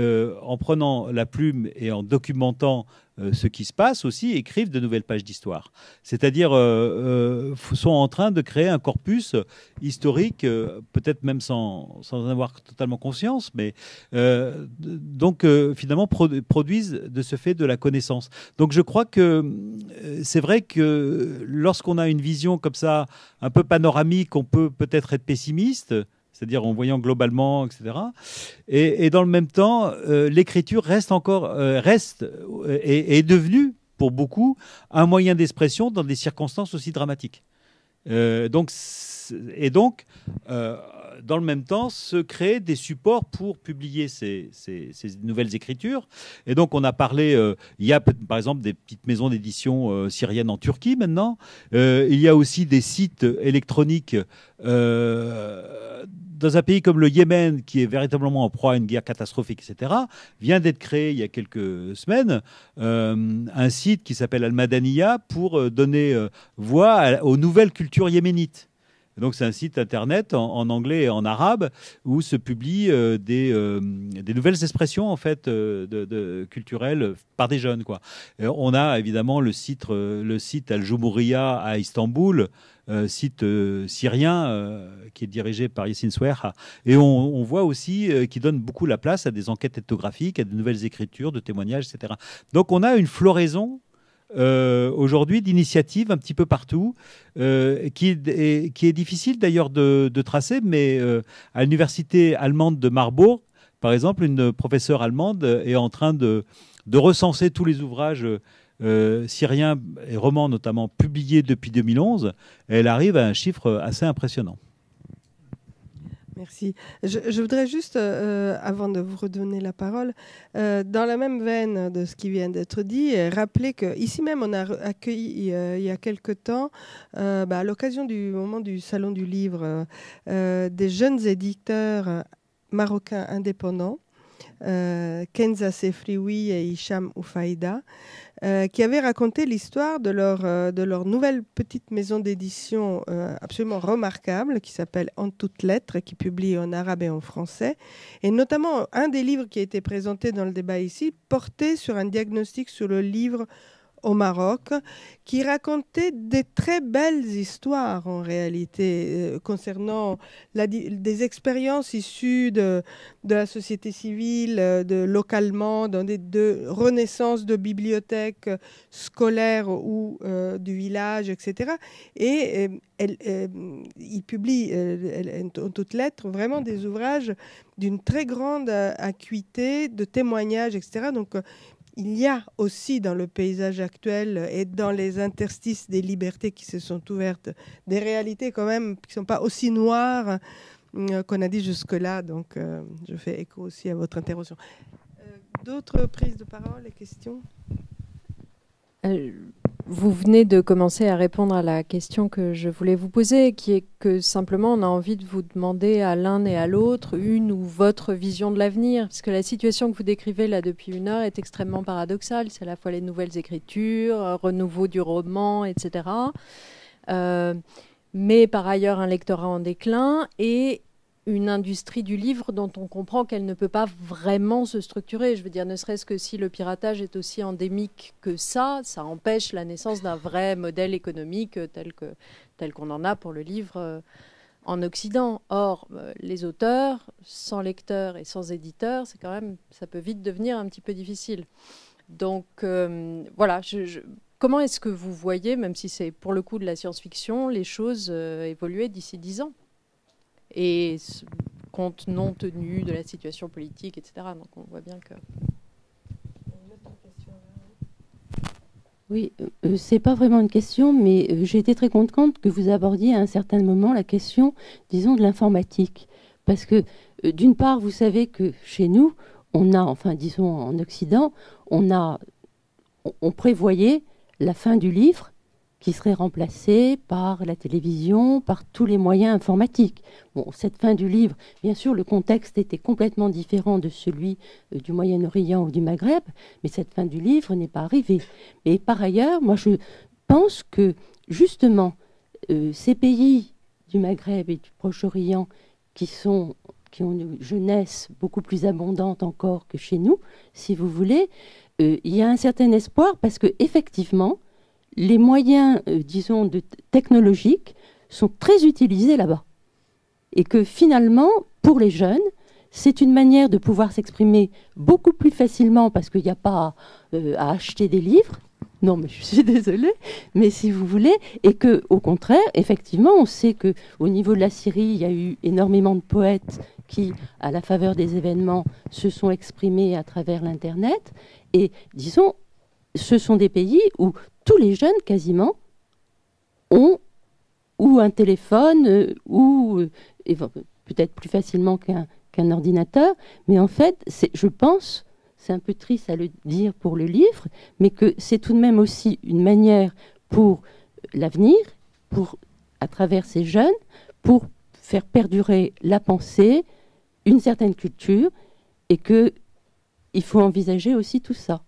en prenant la plume et en documentant ce qui se passe aussi, écrivent de nouvelles pages d'histoire. C'est-à-dire euh, euh, sont en train de créer un corpus historique, peut-être même sans, sans en avoir totalement conscience, mais donc finalement produisent de ce fait de la connaissance. Donc je crois que c'est vrai que lorsqu'on a une vision comme ça, un peu panoramique, on peut peut-être être pessimiste c'est-à-dire en voyant globalement, etc. Et, dans le même temps, euh, l'écriture reste encore, euh, reste euh, et est devenue pour beaucoup un moyen d'expression dans des circonstances aussi dramatiques. donc, et donc, dans le même temps, se créer des supports pour publier ces, nouvelles écritures. Et donc, on a parlé, il y a par exemple des petites maisons d'édition syriennes en Turquie maintenant. il y a aussi des sites électroniques dans un pays comme le Yémen, qui est véritablement en proie à une guerre catastrophique, etc., vient d'être créé il y a quelques semaines euh, un site qui s'appelle Al-Madaniya pour euh, donner euh, voix aux nouvelles cultures yéménites. Donc c'est un site internet en, anglais et en arabe où se publient des, des, nouvelles expressions en fait de, culturelles par des jeunes on a évidemment le site Al Jumouria à Istanbul euh, site euh, syrien euh, qui est dirigé par Yassine Souerha. Et on, voit aussi qu'il donne beaucoup la place à des enquêtes ethnographiques, à de nouvelles écritures, de témoignages, etc. Donc on a une floraison aujourd'hui d'initiatives un petit peu partout, qui, est, qui, est, difficile d'ailleurs de, tracer, mais à l'université allemande de Marbourg, par exemple, une professeure allemande est en train de, recenser tous les ouvrages euh, syriens et romans notamment publiés depuis 2011, elle arrive à un chiffre assez impressionnant. Merci. Je, voudrais juste, euh, avant de vous redonner la parole, euh, dans la même veine de ce qui vient d'être dit, rappeler qu'ici même, on a accueilli il y a quelque temps, bah, à l'occasion du moment du Salon du Livre, des jeunes éditeurs marocains indépendants, Kenza Sefrioui et Hicham Oufaïda, euh, qui avaient raconté l'histoire de leur, euh, de leur nouvelle petite maison d'édition euh, absolument remarquable qui s'appelle En toutes lettres, qui publie en arabe et en français. Et notamment, un des livres qui a été présenté dans le débat ici portait sur un diagnostic sur le livre au Maroc, qui racontait des très belles histoires en réalité euh, concernant des expériences issues de, la société civile, euh, de localement, dans des, de renaissance de bibliothèques scolaires ou euh, du village, etc. Et il publie en toutes lettres vraiment des ouvrages d'une très grande acuité, de témoignages, etc. Donc il y a aussi dans le paysage actuel et dans les interstices des libertés qui se sont ouvertes des réalités quand même qui ne sont pas aussi noires euh, qu'on a dit jusque-là. Donc euh, je fais écho aussi à votre intervention. Euh, d'autres prises de parole et questions? Vous venez de commencer à répondre à la question que je voulais vous poser, qui est que simplement on a envie de vous demander à l'un et à l'autre une ou votre vision de l'avenir, parce que la situation que vous décrivez là depuis une heure est extrêmement paradoxale. C'est à la fois les nouvelles écritures, renouveau du roman, etc. Euh, mais par ailleurs un lectorat en déclin et une industrie du livre dont on comprend qu'elle ne peut pas vraiment se structurer. Je veux dire, ne serait-ce que si le piratage est aussi endémique que ça, ça empêche la naissance d'un vrai modèle économique tel que tel qu'on en a pour le livre euh, en Occident. Or, euh, les auteurs, sans lecteurs et sans éditeurs, c'est quand même, ça peut vite devenir un petit peu difficile. Donc euh, voilà, comment est-ce que vous voyez, même si c'est pour le coup de la science-fiction, les choses évoluer d'ici dix ans? Et compte non tenu de la situation politique, etc. Donc on voit bien que. Oui, euh, euh, c'est pas vraiment une question, mais euh, j'ai été très contente que vous abordiez à un certain moment la question, disons, de l'informatique. Parce que, d'une part, vous savez que chez nous, on a, enfin, disons, en Occident, on a, on prévoyait la fin du livre qui serait remplacé par la télévision, par tous les moyens informatiques. Bon, cette fin du livre, bien sûr, le contexte était complètement différent de celui euh, du Moyen-Orient ou du Maghreb, mais cette fin du livre n'est pas arrivée. Et par ailleurs, moi, je pense que justement, euh, ces pays du Maghreb et du Proche-Orient qui sont qui ont une jeunesse beaucoup plus abondante encore que chez nous, si vous voulez, euh, il y a un certain espoir parce que effectivement, les moyens, euh, disons, technologiques sont très utilisés là-bas. Et que finalement, pour les jeunes, c'est une manière de pouvoir s'exprimer beaucoup plus facilement parce qu'il n'y a pas euh, à acheter des livres. Non, mais je suis désolée, mais si vous voulez, et que, au contraire, effectivement, on sait que au niveau de la Syrie, il y a eu énormément de poètes qui, à la faveur des événements, se sont exprimés à travers l'Internet. Et disons, ce sont des pays où tous les jeunes, quasiment, ont ou un téléphone, euh, ou euh, peut-être plus facilement qu'un ordinateur. Mais en fait, je pense, c'est un peu triste à le dire pour le livre, mais que c'est tout de même aussi une manière pour l'avenir, pour à travers ces jeunes, pour faire perdurer la pensée, une certaine culture, et que il faut envisager aussi tout ça.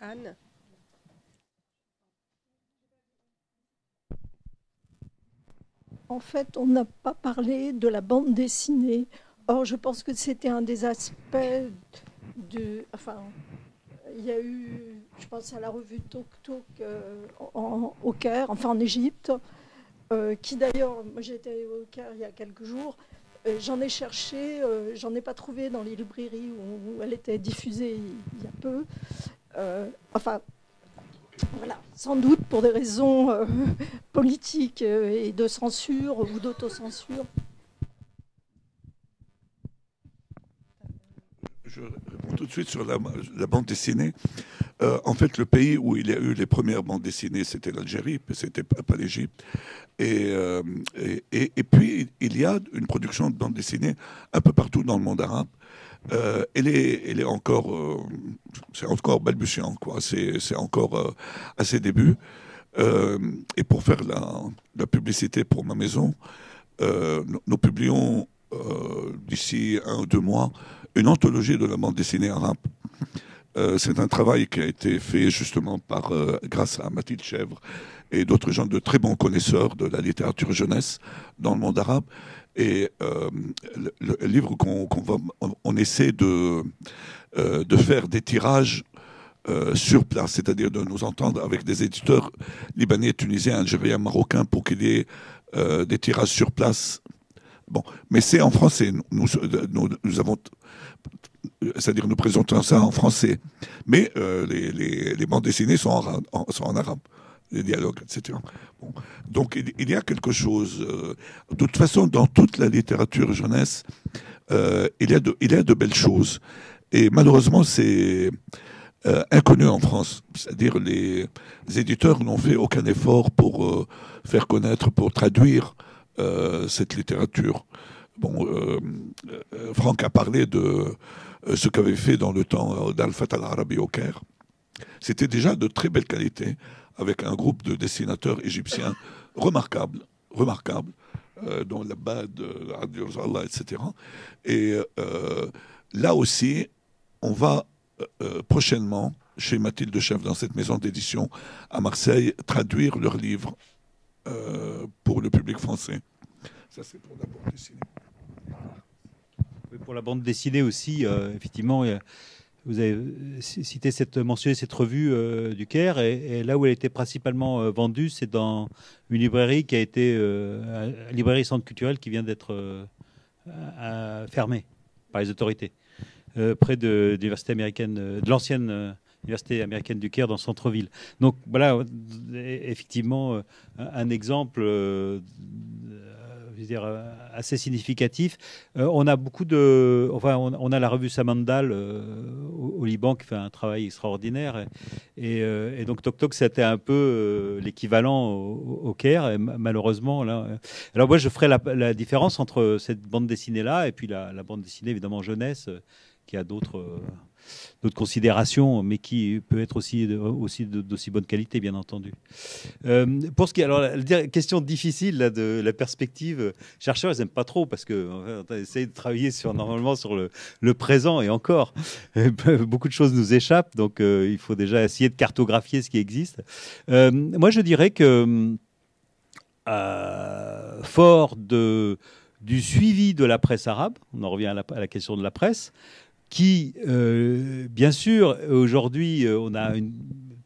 Anne En fait, on n'a pas parlé de la bande dessinée. Or, je pense que c'était un des aspects de. Enfin, il y a eu, je pense à la revue Tok Tok euh, au Caire, enfin en Égypte, euh, qui d'ailleurs, moi j'étais au Caire il y a quelques jours, euh, j'en ai cherché, j'en ai pas trouvé dans les librairies où, elle était diffusée il y a peu. Enfin, voilà, sans doute pour des raisons euh, politiques euh, et de censure ou d'autocensure. Je réponds tout de suite sur la, bande dessinée. Euh, en fait, le pays où il y a eu les premières bandes dessinées, c'était l'Algérie, c'était pas l'Égypte. Et, et, puis, il y a une production de bande dessinée un peu partout dans le monde arabe. Euh, elle, est, elle est encore, euh, c'est encore balbutiant. C'est, encore euh, à ses débuts. et pour faire la, publicité pour ma maison, nous, publions d'ici un ou deux mois une anthologie de la bande dessinée arabe. c'est un travail qui a été fait justement par, grâce à Mathilde Chèvre et d'autres gens de très bons connaisseurs de la littérature jeunesse dans le monde arabe. Et euh, le, livre qu'on va, on, essaie de, euh, de faire des tirages euh, sur place, c'est-à-dire de nous entendre avec des éditeurs libanais, tunisiens, algériens, marocains pour qu'il y ait des tirages sur place. Bon, mais c'est en français. Nous, avons, c'est-à-dire nous présentons ça en français, mais les, bandes dessinées sont sont en arabe les dialogues, etc. Donc il, y a quelque chose. Euh, de toute façon, dans toute la littérature jeunesse, euh, il, y a de, il y a de belles choses. Et malheureusement, c'est euh, inconnu en France. C'est-à-dire les, les éditeurs n'ont fait aucun effort pour faire connaître, pour traduire cette littérature. Bon, Franck a parlé de ce qu'avait fait dans le temps d'Al-Fatah al-Arabi au Caire. C'était déjà de très belle qualité avec un groupe de dessinateurs égyptiens remarquables, remarquables, euh, dont Labad, Allah, etc. Et euh, là aussi, on va euh, prochainement, chez Mathilde Chef, dans cette maison d'édition à Marseille, traduire leurs livres pour le public français. Ça, c'est pour la bande dessinée. pour la bande dessinée aussi, effectivement, vous avez euh, cité cette, mentionné cette revue euh, du Caire, et, là où elle était principalement euh, vendue, c'est dans une librairie qui a été, librairie centre culturel qui vient d'être fermée par les autorités, près de l'université américaine, de l'ancienne université américaine du Caire dans centre-ville. Donc voilà, effectivement, un exemple dire, euh, assez significatif. Euh, on a beaucoup de, enfin, on, a la revue Samandal euh, au, Liban qui fait un travail extraordinaire, et, donc Tok Tok c'était un peu l'équivalent au, Caire, et malheureusement là. Alors moi je ferai la, différence entre cette bande dessinée là et puis la bande dessinée évidemment jeunesse qui a d'autres d'autres considérations, mais qui peut être aussi aussi d'aussi bonne qualité, bien entendu. Euh, pour ce qui est alors la question difficile là, de la perspective, chercheurs ils n'aiment pas trop parce que on essaye de travailler sur normalement sur le, le, présent et encore beaucoup de choses nous échappent, donc euh, il faut déjà essayer de cartographier ce qui existe. Euh, moi je dirais que fort de, du suivi de la presse arabe, on en revient à la, question de la presse, qui, bien sûr, aujourd'hui, on a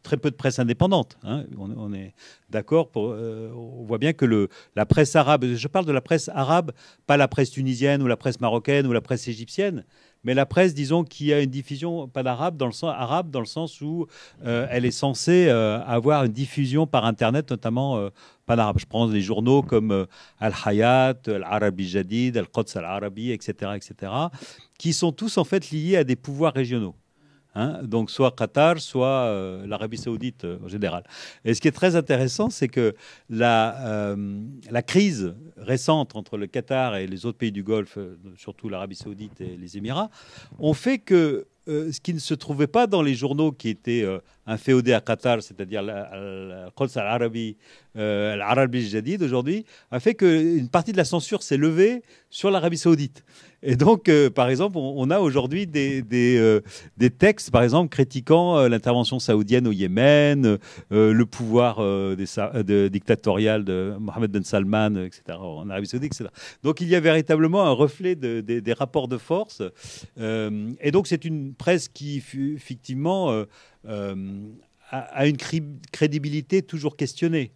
très peu de presse indépendante. Hein. On, est d'accord. on voit bien que la presse arabe, je parle de la presse arabe, pas la presse tunisienne ou la presse marocaine ou la presse égyptienne, mais la presse, disons, qui a une diffusion pas d'arabe dans le sens arabe dans le sens où euh, elle est censée euh, avoir une diffusion par internet, notamment euh, pas d'arabe. Je prends des journaux comme Al Hayat, Al Arabi Jadid, Al Quds Al Arabi, etc., etc., qui sont tous en fait liés à des pouvoirs régionaux. Hein, donc soit Qatar, soit euh, l'Arabie saoudite euh, en général. Et ce qui est très intéressant, c'est que la, euh, la, crise récente entre le Qatar et les autres pays du Golfe, surtout l'Arabie saoudite et les Émirats, ont fait que ce qui ne se trouvait pas dans les journaux qui étaient inféodés à Qatar, c'est-à-dire Quds al-Arabi, l'Arabie Jadid aujourd'hui, a fait qu'une partie de la censure s'est levée sur l'Arabie saoudite. Et donc, euh, par exemple, on, a aujourd'hui des, des, euh, textes, par exemple, critiquant euh, l'intervention saoudienne au Yémen, le pouvoir dictatorial de Mohamed Ben Salman, etc., en Arabie Saoudite, etc. Donc, il y a véritablement un reflet des rapports de force. et donc, c'est une presse qui, effectivement, a une crédibilité toujours questionnée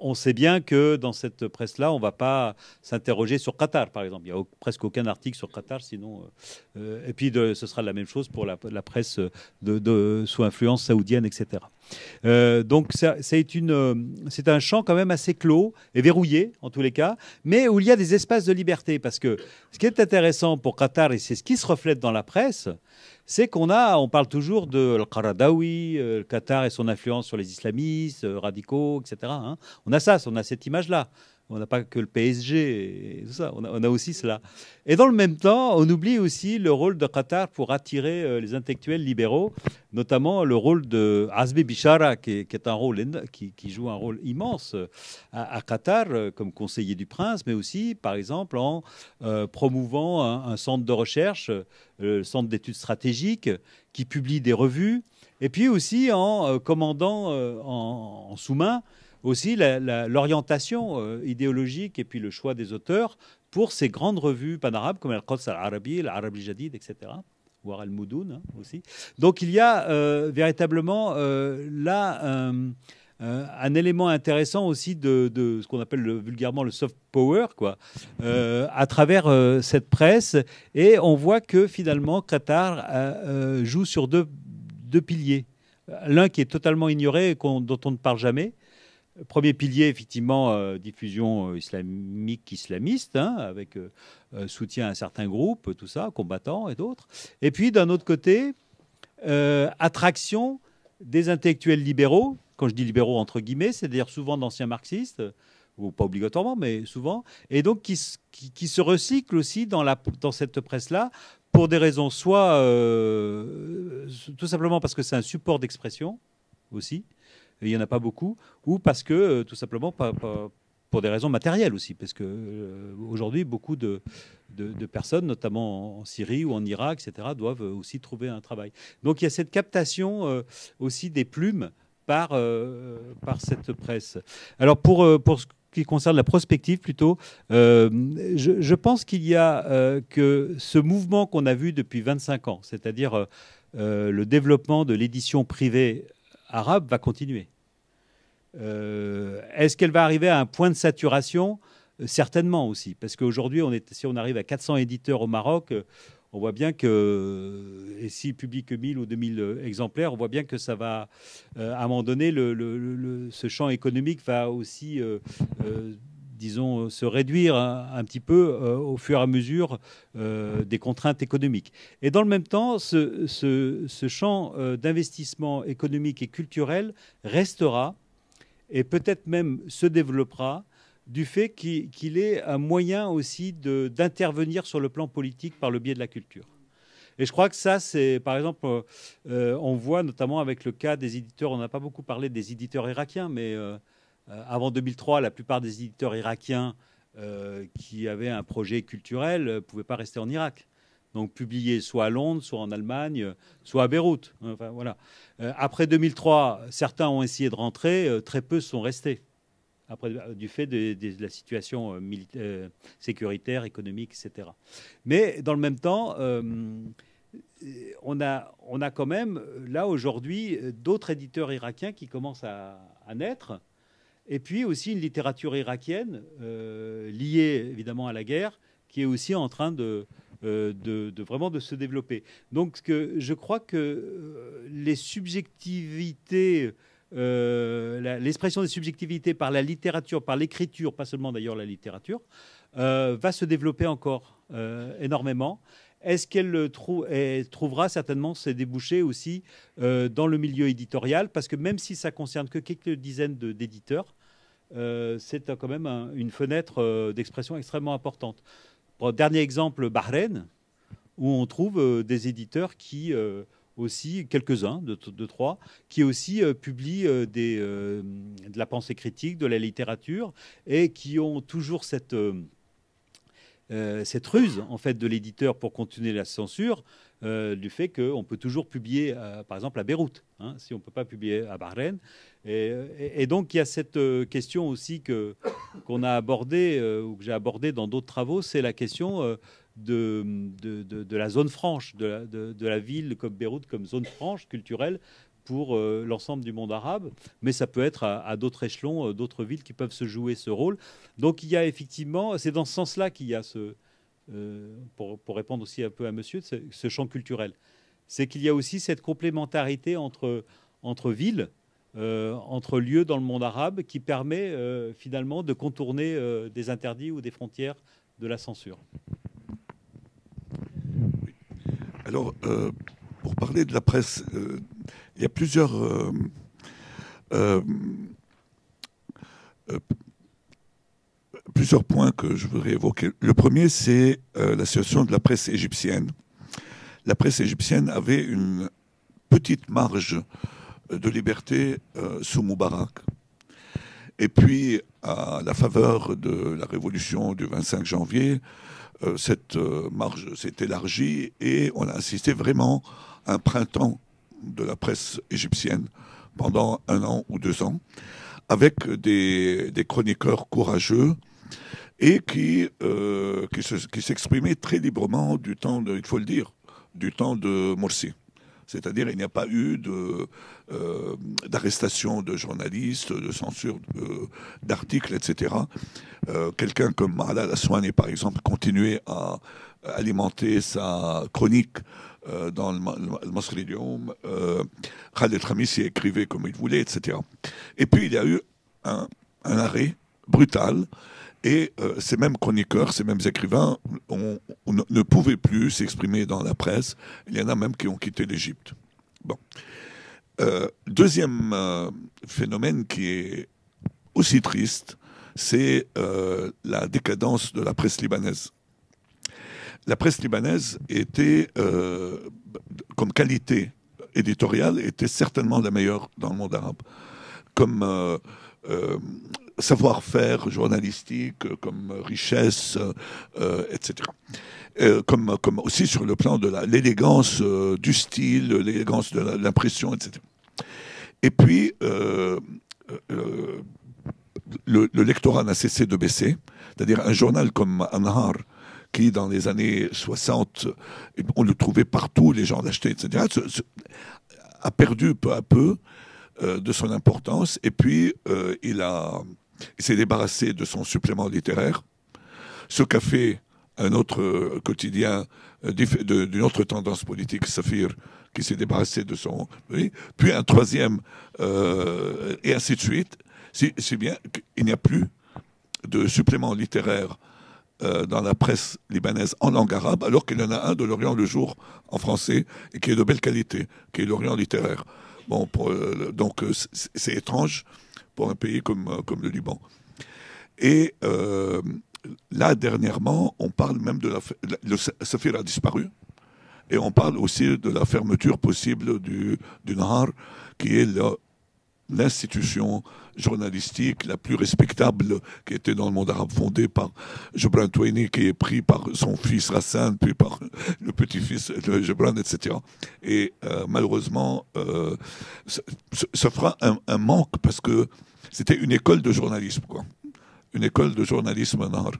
on sait bien que dans cette presse-là, on ne va pas s'interroger sur Qatar, par exemple. Il n'y a presque aucun article sur Qatar, sinon. Euh, euh, et puis, ce sera la même chose pour la, presse sous influence saoudienne, etc. Euh, donc, c'est un champ quand même assez clos et verrouillé, en tous les cas, mais où il y a des espaces de liberté. Parce que ce qui est intéressant pour Qatar, et c'est ce qui se reflète dans la presse, c'est qu'on a, on parle toujours de Al-Qaradawi, euh, le Qatar et son influence sur les islamistes, euh, radicaux, etc. Hein. On a ça, on a cette image-là. On n'a pas que le PSG tout ça, on a, aussi cela. Et dans le même temps, on oublie aussi le rôle de Qatar pour attirer euh, les intellectuels libéraux, notamment le rôle de Azmi Bishara, qui joue un rôle immense euh, à, Qatar euh, comme conseiller du prince, mais aussi, par exemple, en promouvant un, centre de recherche, le centre d'études stratégiques, qui publie des revues, et puis aussi en commandant en sous-main aussi l'orientation euh, idéologique et puis le choix des auteurs pour ces grandes revues panarabes comme Al-Quds al-Arabi, l'Arabi Jadid, etc. Voire Al-Moudoun hein, aussi. Donc il y a euh, véritablement euh, là un élément intéressant aussi de, ce qu'on appelle vulgairement le soft power, quoi, à travers cette presse. Et on voit que finalement Qatar joue sur deux, deux piliers. L'un qui est totalement ignoré et dont on ne parle jamais, Premier pilier, effectivement, euh, diffusion euh, islamique islamiste, hein, avec euh, soutien à certains groupes, tout ça, combattants et d'autres. Et puis, d'un autre côté, attraction des intellectuels libéraux, quand je dis libéraux entre guillemets, c'est-à-dire souvent d'anciens marxistes, ou pas obligatoirement, mais souvent, et donc qui, se recyclent aussi dans cette presse-là pour des raisons soit tout simplement parce que c'est un support d'expression aussi, il n'y en a pas beaucoup, ou parce que, euh, tout simplement, pour des raisons matérielles aussi, parce que euh, aujourd'hui, beaucoup de, personnes, notamment en, Syrie ou en Irak, etc., doivent aussi trouver un travail. Donc il y a cette captation euh, aussi des plumes par, par cette presse. Alors pour, pour ce qui concerne la prospective plutôt, je, je, pense qu'il y a que ce mouvement qu'on a vu depuis 25 ans, c'est-à-dire le développement de l'édition privée arabe va continuer. Euh, est-ce qu'elle va arriver à un point de saturation? Euh, Certainement aussi, parce qu'aujourd'hui, si on arrive à 400 éditeurs au Maroc, euh, on voit bien que, et s'ils publient que 1000 ou 2000 exemplaires, on voit bien que ça va, à un moment donné, ce champ économique va aussi, disons, se réduire un, petit peu au fur et à mesure des contraintes économiques. Et dans le même temps, ce, champ d'investissement économique et culturel restera et peut-être même se développera du fait qu'il est un moyen aussi d'intervenir sur le plan politique par le biais de la culture. Et je crois que ça, c'est, par exemple, euh, on voit notamment avec le cas des éditeurs, on n'a pas beaucoup parlé des éditeurs irakiens, mais euh, euh, avant 2003, la plupart des éditeurs irakiens qui avaient un projet culturel ne pouvaient pas rester en Irak donc publié soit à Londres, soit en Allemagne, soit à Beyrouth. voilà. Euh, après 2003, certains ont essayé de rentrer, euh, très peu sont restés après, du fait de, la situation sécuritaire, économique, etc. Mais dans le même temps, on, a, on a quand même, là aujourd'hui, d'autres éditeurs irakiens qui commencent à, naître, et puis aussi une littérature irakienne liée évidemment à la guerre, qui est aussi en train de, euh, vraiment de se développer. Donc je crois que euh, les subjectivités, euh, l'expression des subjectivités par la littérature, par l'écriture, pas seulement d'ailleurs la littérature, va se développer encore énormément. Est-ce qu'elle trouvera certainement ses débouchés aussi dans le milieu éditorial? Parce que même si ça concerne que quelques dizaines d'éditeurs, c'est quand même une fenêtre d'expression extrêmement importante dernier exemple, Bahreïn, où on trouve euh, des éditeurs qui euh, aussi, quelques-uns, de, trois, qui aussi euh, publient de la pensée critique, de la littérature, et qui ont toujours cette, cette ruse en fait de l'éditeur pour continuer la censure, du fait qu'on peut toujours publier, par exemple, à Beyrouth, hein, si on ne peut pas publier à Bahreïn. Et, donc il y a cette question aussi que qu'on a abordée ou que j'ai abordée dans d'autres travaux, c'est la question de, de, de, la zone franche, de la, de, la ville comme Beyrouth comme zone franche culturelle pour euh, l'ensemble du monde arabe, mais ça peut être à, d'autres échelons, euh, d'autres villes qui peuvent se jouer ce rôle. Donc il y a effectivement, c'est dans ce sens-là qu'il y a ce, euh, pour, pour, répondre aussi un peu à monsieur, ce, ce champ culturel. C'est qu'il y a aussi cette complémentarité entre, entre villes, entre lieux dans le monde arabe, qui permet finalement de contourner des interdits ou des frontières de la censure. Alors, euh, pour parler de la presse, euh, il y a plusieurs euh, plusieurs points que je voudrais évoquer. Le premier, c'est la situation de la presse égyptienne. La presse égyptienne avait une petite marge de liberté sous Moubarak. Et puis, à la faveur de la révolution du 25 janvier, euh, cette euh, marge s'est élargie et on a assisté vraiment à un printemps de la presse égyptienne pendant un an ou deux ans, avec des, chroniqueurs courageux et qui, euh, qui s'exprimaient très librement du temps, il faut le dire, du temps de Morsi. C'est-à-dire il n'y a pas eu de, d'arrestation de journalistes, de censure d'articles, etc. Euh, quelqu'un comme Malal Aswani, par exemple, continuait à alimenter sa chronique euh, dans le, le euh, Khaled Khamisi écrivait comme il voulait, etc. Et puis il y a eu un, arrêt brutal et ces mêmes chroniqueurs, ces mêmes écrivains ne pouvaient plus s'exprimer dans la presse. Il y en a même qui ont quitté l'Égypte. Bon. deuxième phénomène qui est aussi triste, c'est euh, la décadence de la presse libanaise. La presse libanaise était, euh, comme qualité éditoriale, était certainement la meilleure dans le monde arabe. Comme euh, savoir-faire journalistique, comme richesse, etc. comme, comme aussi sur le plan de l'élégance du style, l'élégance de l'impression, etc. Et puis, le, lectorat n'a cessé de baisser. C'est-à-dire un journal comme Anhar, qui dans les années 60, on le trouvait partout, les gens l'achetaient, etc., a perdu peu à peu euh, de son importance. Et puis, euh, il, a, s'est débarrassé de son supplément littéraire. Ce qu'a fait un autre quotidien euh, d'une autre tendance politique, Safir, qui s'est débarrassé de son... puis un troisième, et ainsi de suite. C'est bien qu'il n'y a plus de supplément littéraire euh, dans la presse libanaise en langue arabe, alors qu'il y en a un de l'Orient le jour en français et qui est de belle qualité, qui est l'Orient littéraire. Euh, donc euh, c'est étrange un pays comme, comme le Liban. Et là, dernièrement, on parle même de la... Le Safir a disparu. Et on parle aussi de la fermeture possible du, du Nahar, qui est l'institution journalistique la plus respectable qui était dans le monde arabe, fondée par Jebran Touini, qui est pris par son fils Hassan, puis par le petit-fils Jebran, etc. Et euh, malheureusement, euh, ça, fera un, manque parce que c'était une école de journalisme, quoi. Une école de journalisme en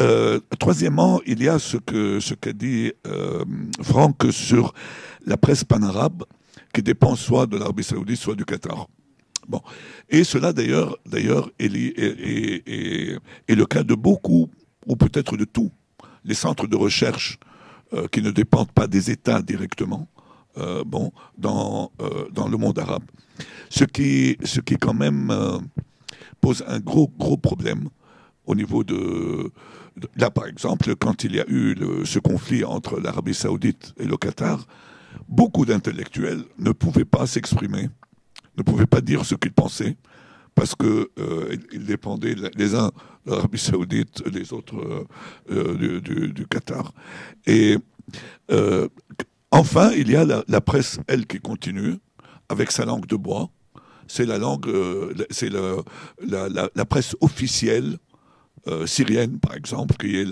euh, troisièmement, il y a ce que qu'a dit euh, Franck sur la presse panarabe qui dépend soit de l'Arabie Saoudite, soit du Qatar. Bon, et cela d'ailleurs, est, le cas de beaucoup, ou peut-être de tous, les centres de recherche euh, qui ne dépendent pas des États directement, euh, bon, dans euh, dans le monde arabe. Ce qui, ce qui quand même pose un gros gros problème au niveau de Là, par exemple, quand il y a eu ce conflit entre l'Arabie saoudite et le Qatar, beaucoup d'intellectuels ne pouvaient pas s'exprimer, ne pouvaient pas dire ce qu'ils pensaient, parce qu'ils euh, dépendaient les uns de l'Arabie saoudite, les autres euh, euh, du, Qatar. Et enfin, il y a la, presse, elle, qui continue, avec sa langue de bois. C'est la langue, c'est la, presse officielle euh, syrienne, par exemple, qui est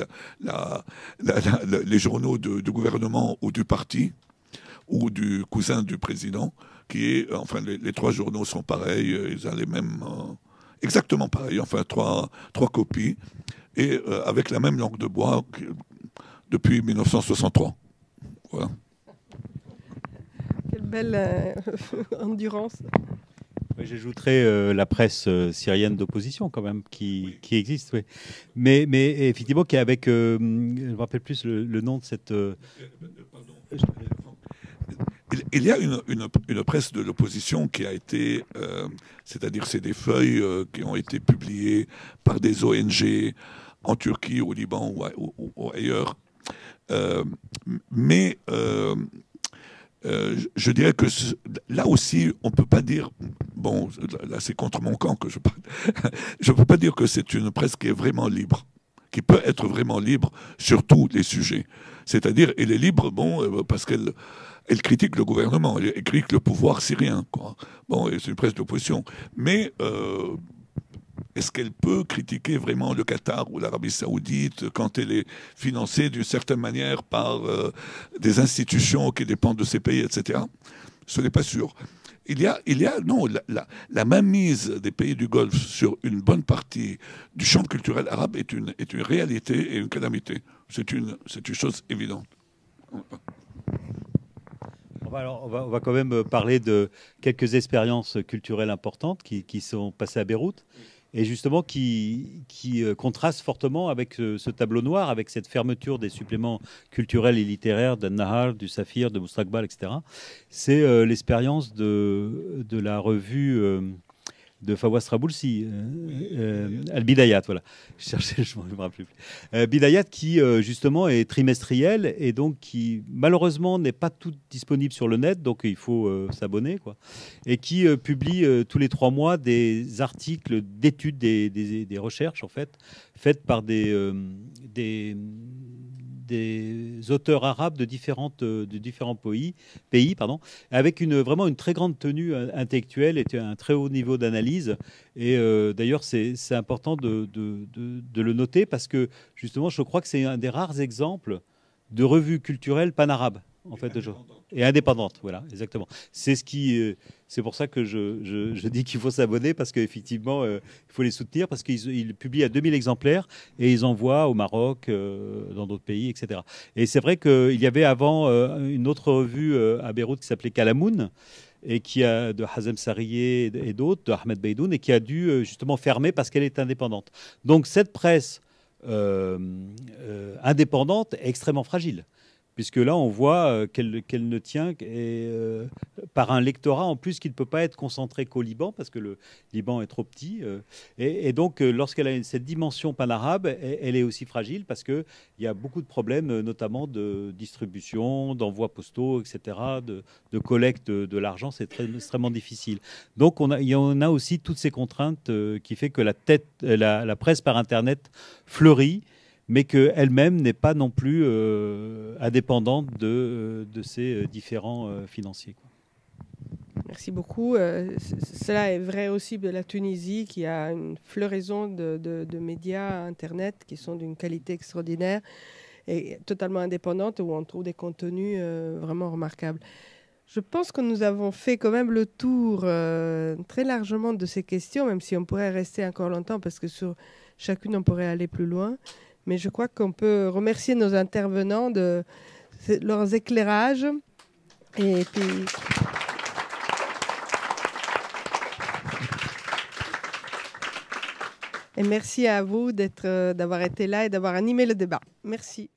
les journaux du gouvernement ou du parti, ou du cousin du président, qui est, euh, enfin, les, trois journaux sont pareils, euh, ils ont les mêmes, exactement pareils, enfin, trois, trois copies, et avec la même langue de bois depuis 1963. Voilà. Belle endurance. J'ajouterais euh, la presse euh, syrienne d'opposition quand même qui, qui existe, oui. mais, mais effectivement qui est avec, euh, je ne me rappelle plus le, nom de cette. Il, y a une, une, une presse de l'opposition qui a été, c'est-à-dire c'est des feuilles qui ont été publiées par des ONG en Turquie, au Liban ou, ou ailleurs. mais euh, je dirais que là aussi, on ne peut pas dire, bon, là c'est contre mon camp que je parle, je ne peux pas dire que c'est une presse qui est vraiment libre, qui peut être vraiment libre sur tous les sujets. C'est-à-dire, elle est libre, bon, euh, parce qu'elle elle critique le gouvernement, elle critique le pouvoir syrien, quoi. Bon, c'est une presse d'opposition. Mais euh, est-ce qu'elle peut critiquer vraiment le Qatar ou l'Arabie saoudite quand elle est financée d'une certaine manière par euh, des institutions qui dépendent de ces pays, etc. Ce n'est pas sûr. Il y a, il y a non, la, mainmise des pays du Golfe sur une bonne partie du champ culturel arabe est une, est une réalité et une calamité. C'est une, une chose évidente. On, va, on va, quand même parler de quelques expériences culturelles importantes qui, qui sont passées à Beyrouth et justement qui, euh, contraste fortement avec ce, tableau noir, avec cette fermeture des suppléments culturels et littéraires d'An-Nahar, du Saphir, de Moustrakbal, etc. C'est euh, l'expérience de, de la revue euh, de Fawaz Traboulsi, euh, euh, Al-Bidayat, voilà. Je cherchais, je ne me rappelle plus. Euh, Bidayat qui, justement, est trimestriel et donc qui, malheureusement, n'est pas tout disponible sur le net, donc il faut s'abonner, quoi. Et qui publie tous les trois mois des articles d'études, des, des, recherches, en fait, faites par des des auteurs arabes de, différentes, euh, de différents pays, avec une, vraiment une très grande tenue euh, intellectuelle et un très haut niveau d'analyse. Et euh, d'ailleurs, c'est important de, de, de, le noter parce que justement, je crois que c'est un des rares exemples de revues culturelles panarabes en fait, de et indépendante, voilà, exactement. C'est ce qui, euh, c'est pour ça que je, je, dis qu'il faut s'abonner parce qu'effectivement, euh, il faut les soutenir parce qu'ils publient à 2000 exemplaires et ils envoient au Maroc, euh, dans d'autres pays, etc. Et c'est vrai qu'il y avait avant une autre revue à Beyrouth qui s'appelait Kalamoun et qui a de Hazem Sarié et d'autres, de Ahmed Beidoun, et qui a dû justement fermer parce qu'elle est indépendante. Donc cette presse indépendante est extrêmement fragile puisque là, on voit euh, qu'elle ne tient euh, par un lectorat en plus qui ne peut pas être concentré qu'au Liban, parce que le Liban est trop petit. Euh, et, donc, lorsqu'elle a cette dimension panarabe, elle, est aussi fragile, parce qu'il y a beaucoup de problèmes, notamment de distribution, d'envois postaux, etc., de, collecte de, l'argent, c'est extrêmement difficile. Donc, on a, il y en a aussi toutes ces contraintes qui fait que la, tête, la presse par Internet fleurit mais qu'elle-même n'est pas non plus euh, indépendante de, euh, de ces euh, différents financiers. Merci beaucoup. Cela est vrai aussi de la Tunisie, qui a une floraison de, médias Internet qui sont d'une qualité extraordinaire et totalement indépendante, où on trouve des contenus vraiment remarquables. Je pense que nous avons fait quand même le tour très largement de ces questions, même si on pourrait rester encore longtemps, parce que sur chacune, on pourrait aller plus loin. Mais je crois qu'on peut remercier nos intervenants de leurs éclairages. Et puis. Et merci à vous euh, d'avoir été là et d'avoir animé le débat. Merci.